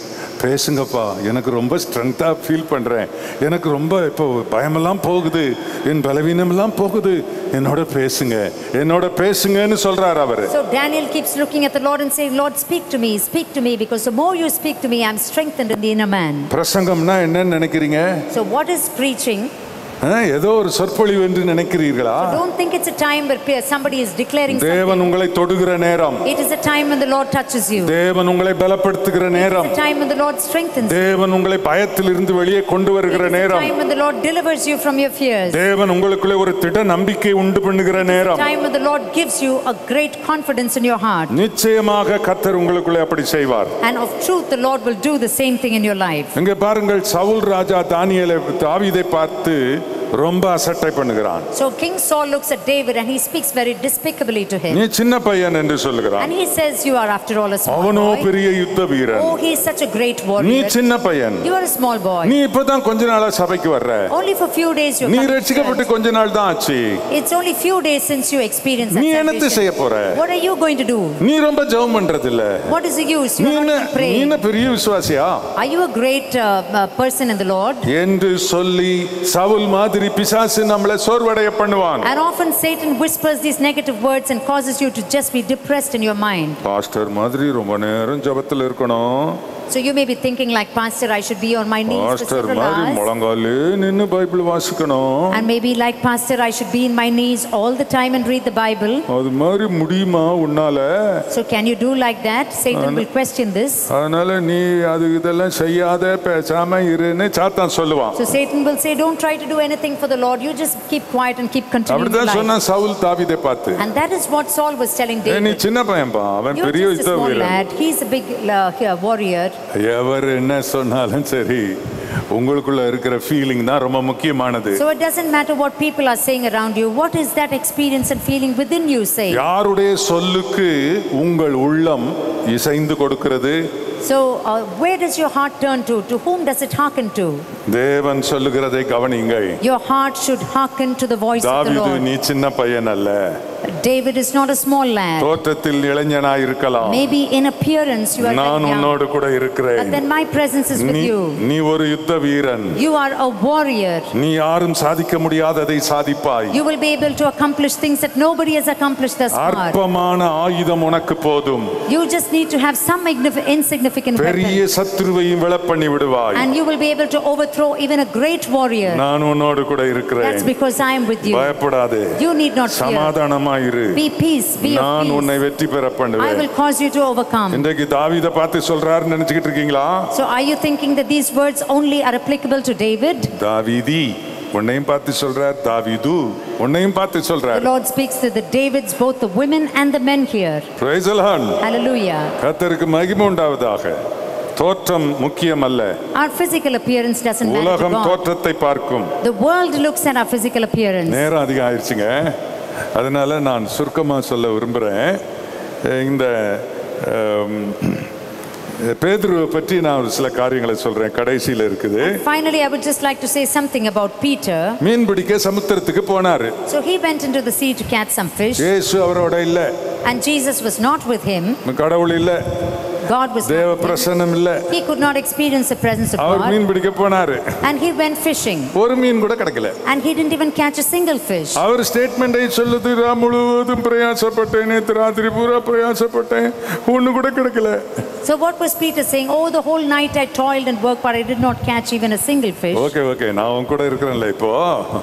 பேசுங்கப்பா எனக்கு ரொம்ப ஸ்ட்ரென்த்தா ஃபீல் பண்றேன் எனக்கு ரொம்ப இப்போ பயமெல்லாம் போகுது என் பலவீனமெல்லாம் போகுது என்னோட பேசுங்க என்னோட பேசுங்கன்னு சொல்றாரு அவரு So Daniel keeps looking at the Lord and saying, Lord, speak to me, speak to me, because the more you speak to me, I'm strengthened in the inner man. பிரசங்கம்னா என்னன்னு நினைக்கிறீங்க So what is preaching? ஏதோ ஒரு சொற்பொழிவு என்று நினைக்கிறீர்களா Don't think it's a time where pe- somebody is declaring தேவன். உங்களை தொடுகிற நேரம் It is a time when the Lord touches you. தேவன் உங்களை பலப்படுத்துகிற நேரம் It's a time when the Lord strengthens you. தேவன் உங்களை பயத்திலிருந்து வெளியே கொண்டு வருகிற is a நேரம் time when the Lord delivers you from your fears. தேவன் உங்களுக்குள்ளே ஒரு திட நம்பிக்கை உண்டு பண்ணுகிற It's a நேரம் time when the Lord gives you a great confidence in your heart. நிச்சயமாக கத்தர் உங்களுக்குள்ளே அப்படி செய்வார் And of truth, the Lord will do the same thing in your life. இங்க பாருங்கள் சவுல் ராஜா தானியேலை தாவீதை பார்த்து ரொம்ப அசட்டை பண்ணுகிறான் So King Saul looks at David and he speaks very despicably to him. நீ சின்ன பையன் என்று சொல்லுகிறான் And he says, You are after all a small அவனோ. பெரிய யுத்த வீரன் Oh, he is such a great நீ warrior. சின்ன பையன் You are a small boy. நீ இப்பதான் கொஞ்ச நாளா சபைக்கு வர்ற Only for few days you நீ ரட்சிக்கப்பட்டு. கொஞ்ச நாள் தான் ஆச்சு It's only few days since you experienced நீ என்னத்து. செய்ய போற What are you going to do? நீ ரொம்ப ஜெபம் பண்றது இல்ல What is the use? You நீ are not நீ praying. என்ன பெரிய விசுவாசியா Are you a great uh, uh, person in the Lord? என்று சொல்லி சவுல் மாதிரி பிசாசு நம்மளை சோர்வடைய பண்ணுவான் And often Satan whispers these negative words and causes you to just be depressed in your mind. Pastor மாதிரி ரொம்ப நேரம் ஜபத்துல இருக்கணும் So you may be thinking like, Pastor, I should be on my knees for pastor several மாதிரி hours. முழங்காலே நின்னு Bible வாசிக்கணும் And maybe like, Pastor, I should be in my knees all the time and read the Bible. அது மாதிரி முடியுமா உன்னால So can you do like that? Satan will question this. அதனால நீ அது இதெல்லாம் செய்யாத பேசாம இருன்னு சாத்தான் சொல்லுவான் So Satan will say, don't try to do anything for the Lord. You just keep quiet and keep continuing your அப்படிதான் life. சொன்னான் சவுல் தாவீதை பார்த்து And that is what Saul was telling "ஏய், நீ David. சின்ன பையன்பா அவன் You're பெரிய just a யுத்த small வீரன் lad. He's a big uh, warrior. எவர் என்ன சொன்னாலும் சரி உங்களுக்குள்ள இருக்கிற ஃபீலிங் தான் ரொம்ப முக்கியமானது So it doesn't matter what people are saying around you. What is that experience and feeling within you saying? யாருடைய சொல்லுக்கு உங்கள் உள்ளம் இசைந்து கொடுக்கிறது So uh, where does your heart turn to? To whom does it hearken to? தேவன் சொல்லுகிறதை கவனிங்கள் Your heart should hearken to the voice of the தாவீது Lord. நீ சின்ன பையன் அல்ல David is not a small lad. தோற்றத்தில் இளைஞனா இருக்கலாம் Maybe in appearance you are நான் உன்னோடு கூட but இருக்கிறேன் then my presence is with you. நீ ஒரு யுத்த வீரன் You are a warrior. நீ யாரும் சாதிக்க முடியாததை சாதிப்பாய் You will be able to accomplish things that nobody has accomplished thus far. அற்பமான ஆயுதம் உனக்கு போதும் You just need to have some magnif- insignificant பெரிய weapon, சத்ருவையும் விளப்பண்ணி விடுவாய் and you will be able to overthrow even a great warrior. நான் உன்னோடு கூட That's இருக்கிறேன் because I am with you. பயப்படாதே You need not fear. சமாதானமாயிரு Be peace, be of நான் உன்னை peace. வெற்றி பெற I பண்ணுவேன் will cause you to overcome. இன்றைக்கு தாவீதை பார்த்து சொல்றாருன்னு நினைச்சுக்கிட்டு இருக்கீங்களா So are you thinking that these words only are applicable to David? தாவீதி உன்னையும் பார்த்து சொல்றார் தாவீது உன்னையும் பார்த்து The சொல்றாரு Lord speaks to the Davids, both the women and the men here. Praise the Lord. Hallelujah. கர்த்தருக்கு மகிமை உண்டாவதாக தோற்றம் முக்கியம் அல்ல Our physical appearance doesn't matter உலகம். தோற்றத்தை பார்க்கும் The world looks at our physical appearance. நேரம் அதிகம் ஆயிடுச்சுங்க அதனால நான் சுருக்கமாக சொல்ல விரும்புகிறேன் இந்த பேதுருவை பற்றி நான் ஒரு சில காரியங்களை சொல்றேன் கடைசியில் இருக்குது Finally, I would just like to say something about Peter. மீன் பிடிக்க சமுத்திரத்துக்கு போனாரு So he went into the sea to catch some fish, இயேசு அவரோட இல்ல and Jesus was not with him. கடவுள் இல்ல God was தேவ. பிரசன்னம் இல்ல He could not experience the presence of our God, மீன் பிடிக்க போனாரு and he went fishing, ஒரு மீன் கூட கிடைக்கல and he didn't even catch a single fish. அவர் ஸ்டேட்மெண்டை சொல்லுது நான் முழுவதும் பிரயாசப்பட்டேன் நேற்று ராத்திரி பூரா பிரயாசப்பட்டேன் ஒண்ணு கூட கிடைக்கல So what was Peter saying? Oh, the whole night I toiled and worked, but I did not catch even a single fish. Okay okay நான் உன் கூட இருக்கிறேன்ல இப்போ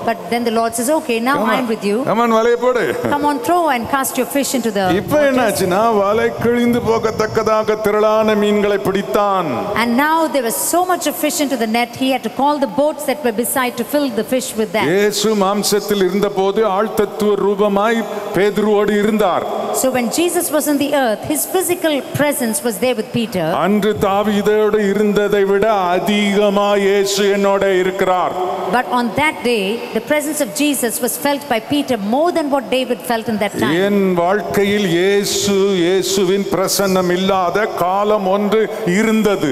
But then the Lord says, Okay, now I'm with you. அம்மான் வலைய போடு Come on, throw and cast your fish into the இப்ப. என்னாச்சுன்னா வலை கிழிந்து போகத்தக்கதாக திரளான மீன்களை பிடித்தான் And now there was so much of fish into the net, he had to call the boats that were beside to fill the fish with them. இயேசு மாம்சத்தில் இருந்தபோது ஆழ்த்தத்துவ ரூபமாய் பேதுருவோடு இருந்தார் So when Jesus was on the earth, his physical presence was there with Peter. அன்று தாவீதோடு இருந்ததை விட அதிகமா இயேசு என்னோட இருக்கிறார் But on that day, the presence of Jesus was felt by Peter more than what David felt in that time. என் வாழ்க்கையில் இயேசு இயேசுவின் பிரசன்னம் இல்லாத காலம் ஒன்று இருந்தது.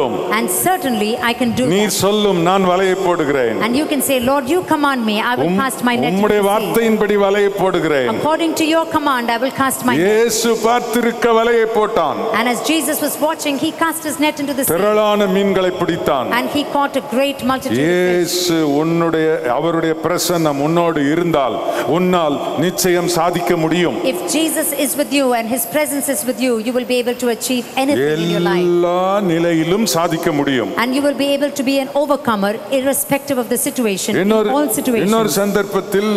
And certainly I can do that. சொல்லும் நான் வலையை போடுகிறேன் And you can say, Lord, you command me, I will cast my net உம்முடைய. வார்த்தையின்படி வலையை போடுகிறேன் According to your command, I will cast my net. இயேசு பார்த்திருக்க வலையை போட்டான் And as Jesus was watching, he cast his net into the sea, திரளான மீன்களை பிடித்தான் and he caught a great multitude. இயேசு உன்னுடைய அவருடைய பிரசன்னம் உன்னோடு இருந்தால் உன்னால் நிச்சயம் சாதிக்க முடியும் If Jesus is with you and his presence is with you, you will be able to achieve anything in your life. எல்லா நிலையிலும் சாதிக்க முடியும் And you will be able to be an overcomer irrespective of the situation, in இன்னொரு all இன்னொரு situations. சந்தர்ப்பத்தில்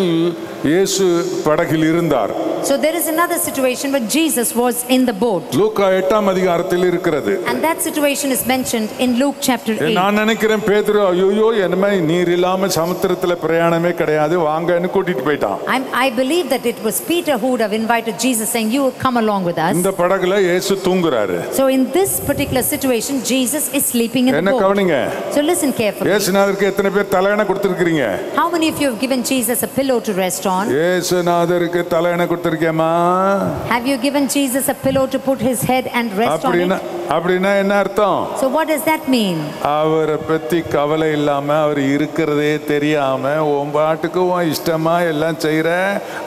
இயேசு படகில் இருந்தார் So there is another situation when Jesus was in the boat. லூக்கா எட்டாம் அதிகாரத்தில் இருக்கிறது And that situation is mentioned in Luke chapter 8. நான் நினைக்கிறேன் பேதுரு ஐயோ என்னமே நீர் இல்லாம சமுத்திரத்துல பிரயாணமே கிடையாது வாங்கன்னு கூட்டிட்டு போயிட்டான் I'm, I believe that it was Peter who would have invited Jesus saying, You come along with us. இந்த படகுல இயேசு தூங்குறாரு So in this particular situation, Jesus is sleeping in the என்ன boat. கவனிங்க So listen carefully. இயேசுநாதருக்கு எத்தனை பேர் தலையணை கொடுத்திருக்கிறீங்க How many of you have given Jesus a pillow to rest on? இயேசுநாதருக்கு தலையணை கொடுத்திருக்கேம்மா Have you given Jesus a pillow to put his head and rest on அப்படின்னா it? அப்படின்னா என்ன அர்த்தம் So what does that mean? அவரை பத்தி கவலை இல்லாம அவர் இருக்கிறதே தெரியாம உன் பாட்டுக்கு உன் இஷ்டமா எல்லாம் செய்யற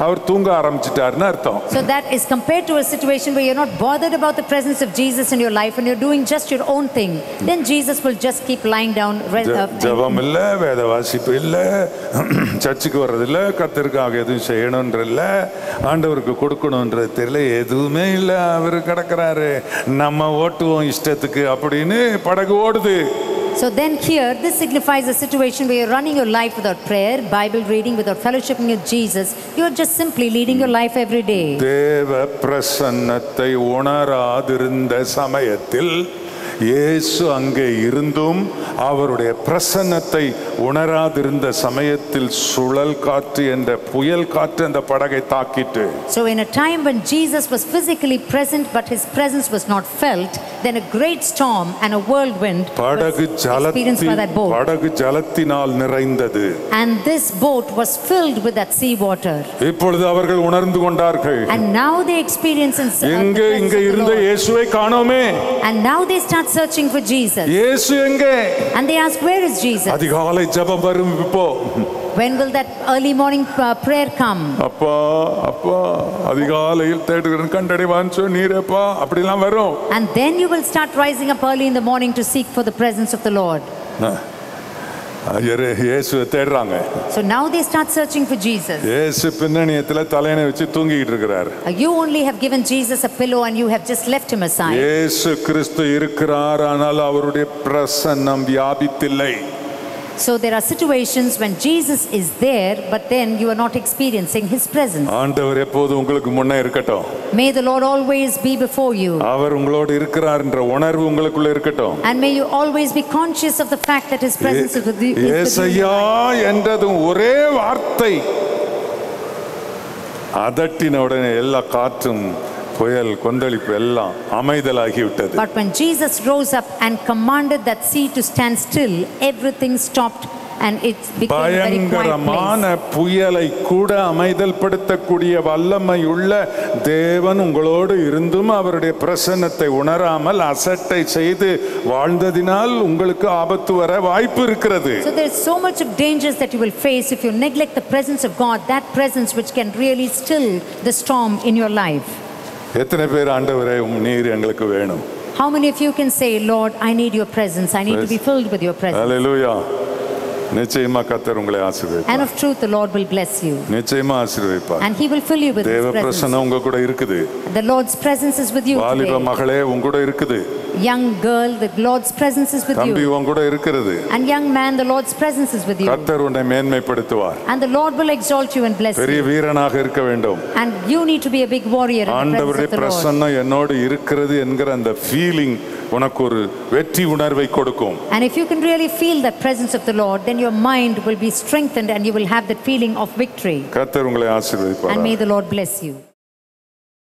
அவர் தூங்க ஆரம்பிச்சிட்டாருன்னு அர்த்தம் So that is compared to a situation where you're not bothered about the presence of Jesus in your life and you're doing just your own thing. Then Jesus will just keep lying down. re- ஜ- uh, ஜெபம் இல்ல வேத வாசிப்பு இல்ல சர்ச்சுக்கு வர்றதில்ல கத்தருக்காக எதுவும் செய்யணுன்ற இல்ல ஆண்டவருக்கு கொடுக்கணுன்றது தெரியல எதுவுமே இல்ல அவர் கிடக்குறாரு நம்ம ஓட்டுவோம் இஷ்டத்துக்கு அப்படின்னு படகு ஓடுது So then here, this signifies a situation where you're running your life without prayer, Bible reading, without fellowshipping with Jesus. You're just simply leading your life every day. தேவ பிரசன்னத்தை உணராதிருந்த சமயத்தில் இயேசு அங்கே இருந்தும் அவருடைய பிரசன்னத்தை உணராதிருந்த சமயத்தில் சுழல் காற்று என்ற புயல் காற்று அந்த படகை தாக்கிட்டு So in a time when Jesus was physically present but his presence was not felt, then a great storm and a whirlwind படகு was experienced by that ஜலத்தி boat. படகு ஜலத்தினால் நிறைந்தது And this boat was filled with that sea water. இப்பொழுது அவர்கள் உணர்ந்து கொண்டார்கள் And now they experience in, uh, the எங்க presence இங்க of the இருந்த Lord. இயேசுவை காணோமே And now they start searching for Jesus. இயேசு எங்கே And they ask, Where is Jesus? அதிகாலை ஜெபம் வரும் இப்போ When will that early morning uh, prayer come? அப்பா அப்பா அதிகாலையில் தேடுகிறேன் கண்டடைவான்னு சொல்லி நீரப்பா அப்படிலாம் வரும் And then you will start rising up early in the morning to seek for the presence of the Lord. இயேசு- இயேசுவை தேடுறாங்க So now they start searching for Jesus. இயேசு பின்னணியத்துல தலையணை வச்சு தூங்கிக்கிட்டு இருக்கிறாரு Uh, You only have given Jesus a pillow and you have just left him aside. இயேசு கிறிஸ்து இருக்கிறார் ஆனால் அவருடைய பிரசன்னம் வியாபித்தில்லை So there are situations when Jesus is there, but then you are not experiencing his presence. ஆண்டவர் எப்போது உங்களுக்கு முன்னே இருக்கட்டும் May the Lord always be before you. அவர் உங்களோடு இருக்கிறார் என்ற உணர்வு உங்களுக்குள்ள இருக்கட்டும் And may you always be conscious of the fact that his presence is with you. is with you. ஏசையா என்றதும் ஒரே வார்த்தை அதட்டின உடனே எல்லா காற்றும் புயல் கொந்தளிப்பு எல்லாம் அமைதலாகி விட்டது But when Jesus rose up and commanded that sea to stand still, everything stopped and it became a very quiet பயங்கரமான. புயலை கூட அமைதல்படுத்தக்கூடிய வல்லமை உள்ள தேவன் உங்களோடு இருந்தும் அவருடைய பிரசன்னத்தை உணராமல் அசட்டை செய்து வாழ்ந்ததினால் உங்களுக்கு ஆபத்து வர வாய்ப்பு இருக்கிறது So there's so much of dangers that you will face if you neglect the presence of God, that presence which can really still the storm in your life. எத்தனை பேர் ஆண்டவரே உம் நீர் எங்களுக்கு வேணும் How many of you can say, Lord, I need your presence. I need to be filled with your presence. அல்லேலூயா நிச்சயமா கத்தர் உங்களை ஆசீர்வதிப்பார் And of truth, the Lord will bless you. நிச்சயமா ஆசீர்வதிப்பார் And he will fill you with தேவ his presence. பிரசன்னம் உங்க கூட இருக்குது The Lord's presence is with you வாலிப today. மகளே உங்க கூட இருக்குது Young girl, the Lord's presence is with தம்பி you. உங்க கூட இருக்கிறது And young man, the Lord's presence is with you. கத்தர் உன்னை மேன்மைப்படுத்துவார் And the Lord will exalt you and bless பெரிய you. வீரனாக இருக்க வேண்டும் And you need to be a big warrior in the ஆண்டவருடைய presence of the Lord. பிரசன்னம் என்னோடு இருக்கிறது என்கிற அந்த ஃபீலிங் உனக்கு ஒரு வெற்றி உணர்வை கொடுக்கும் And if you can really feel the presence of the Lord, then your mind will be strengthened and you will have that feeling of victory. கத்தர் உங்களை And ஆசீர்வதிப்பார் may the Lord bless you.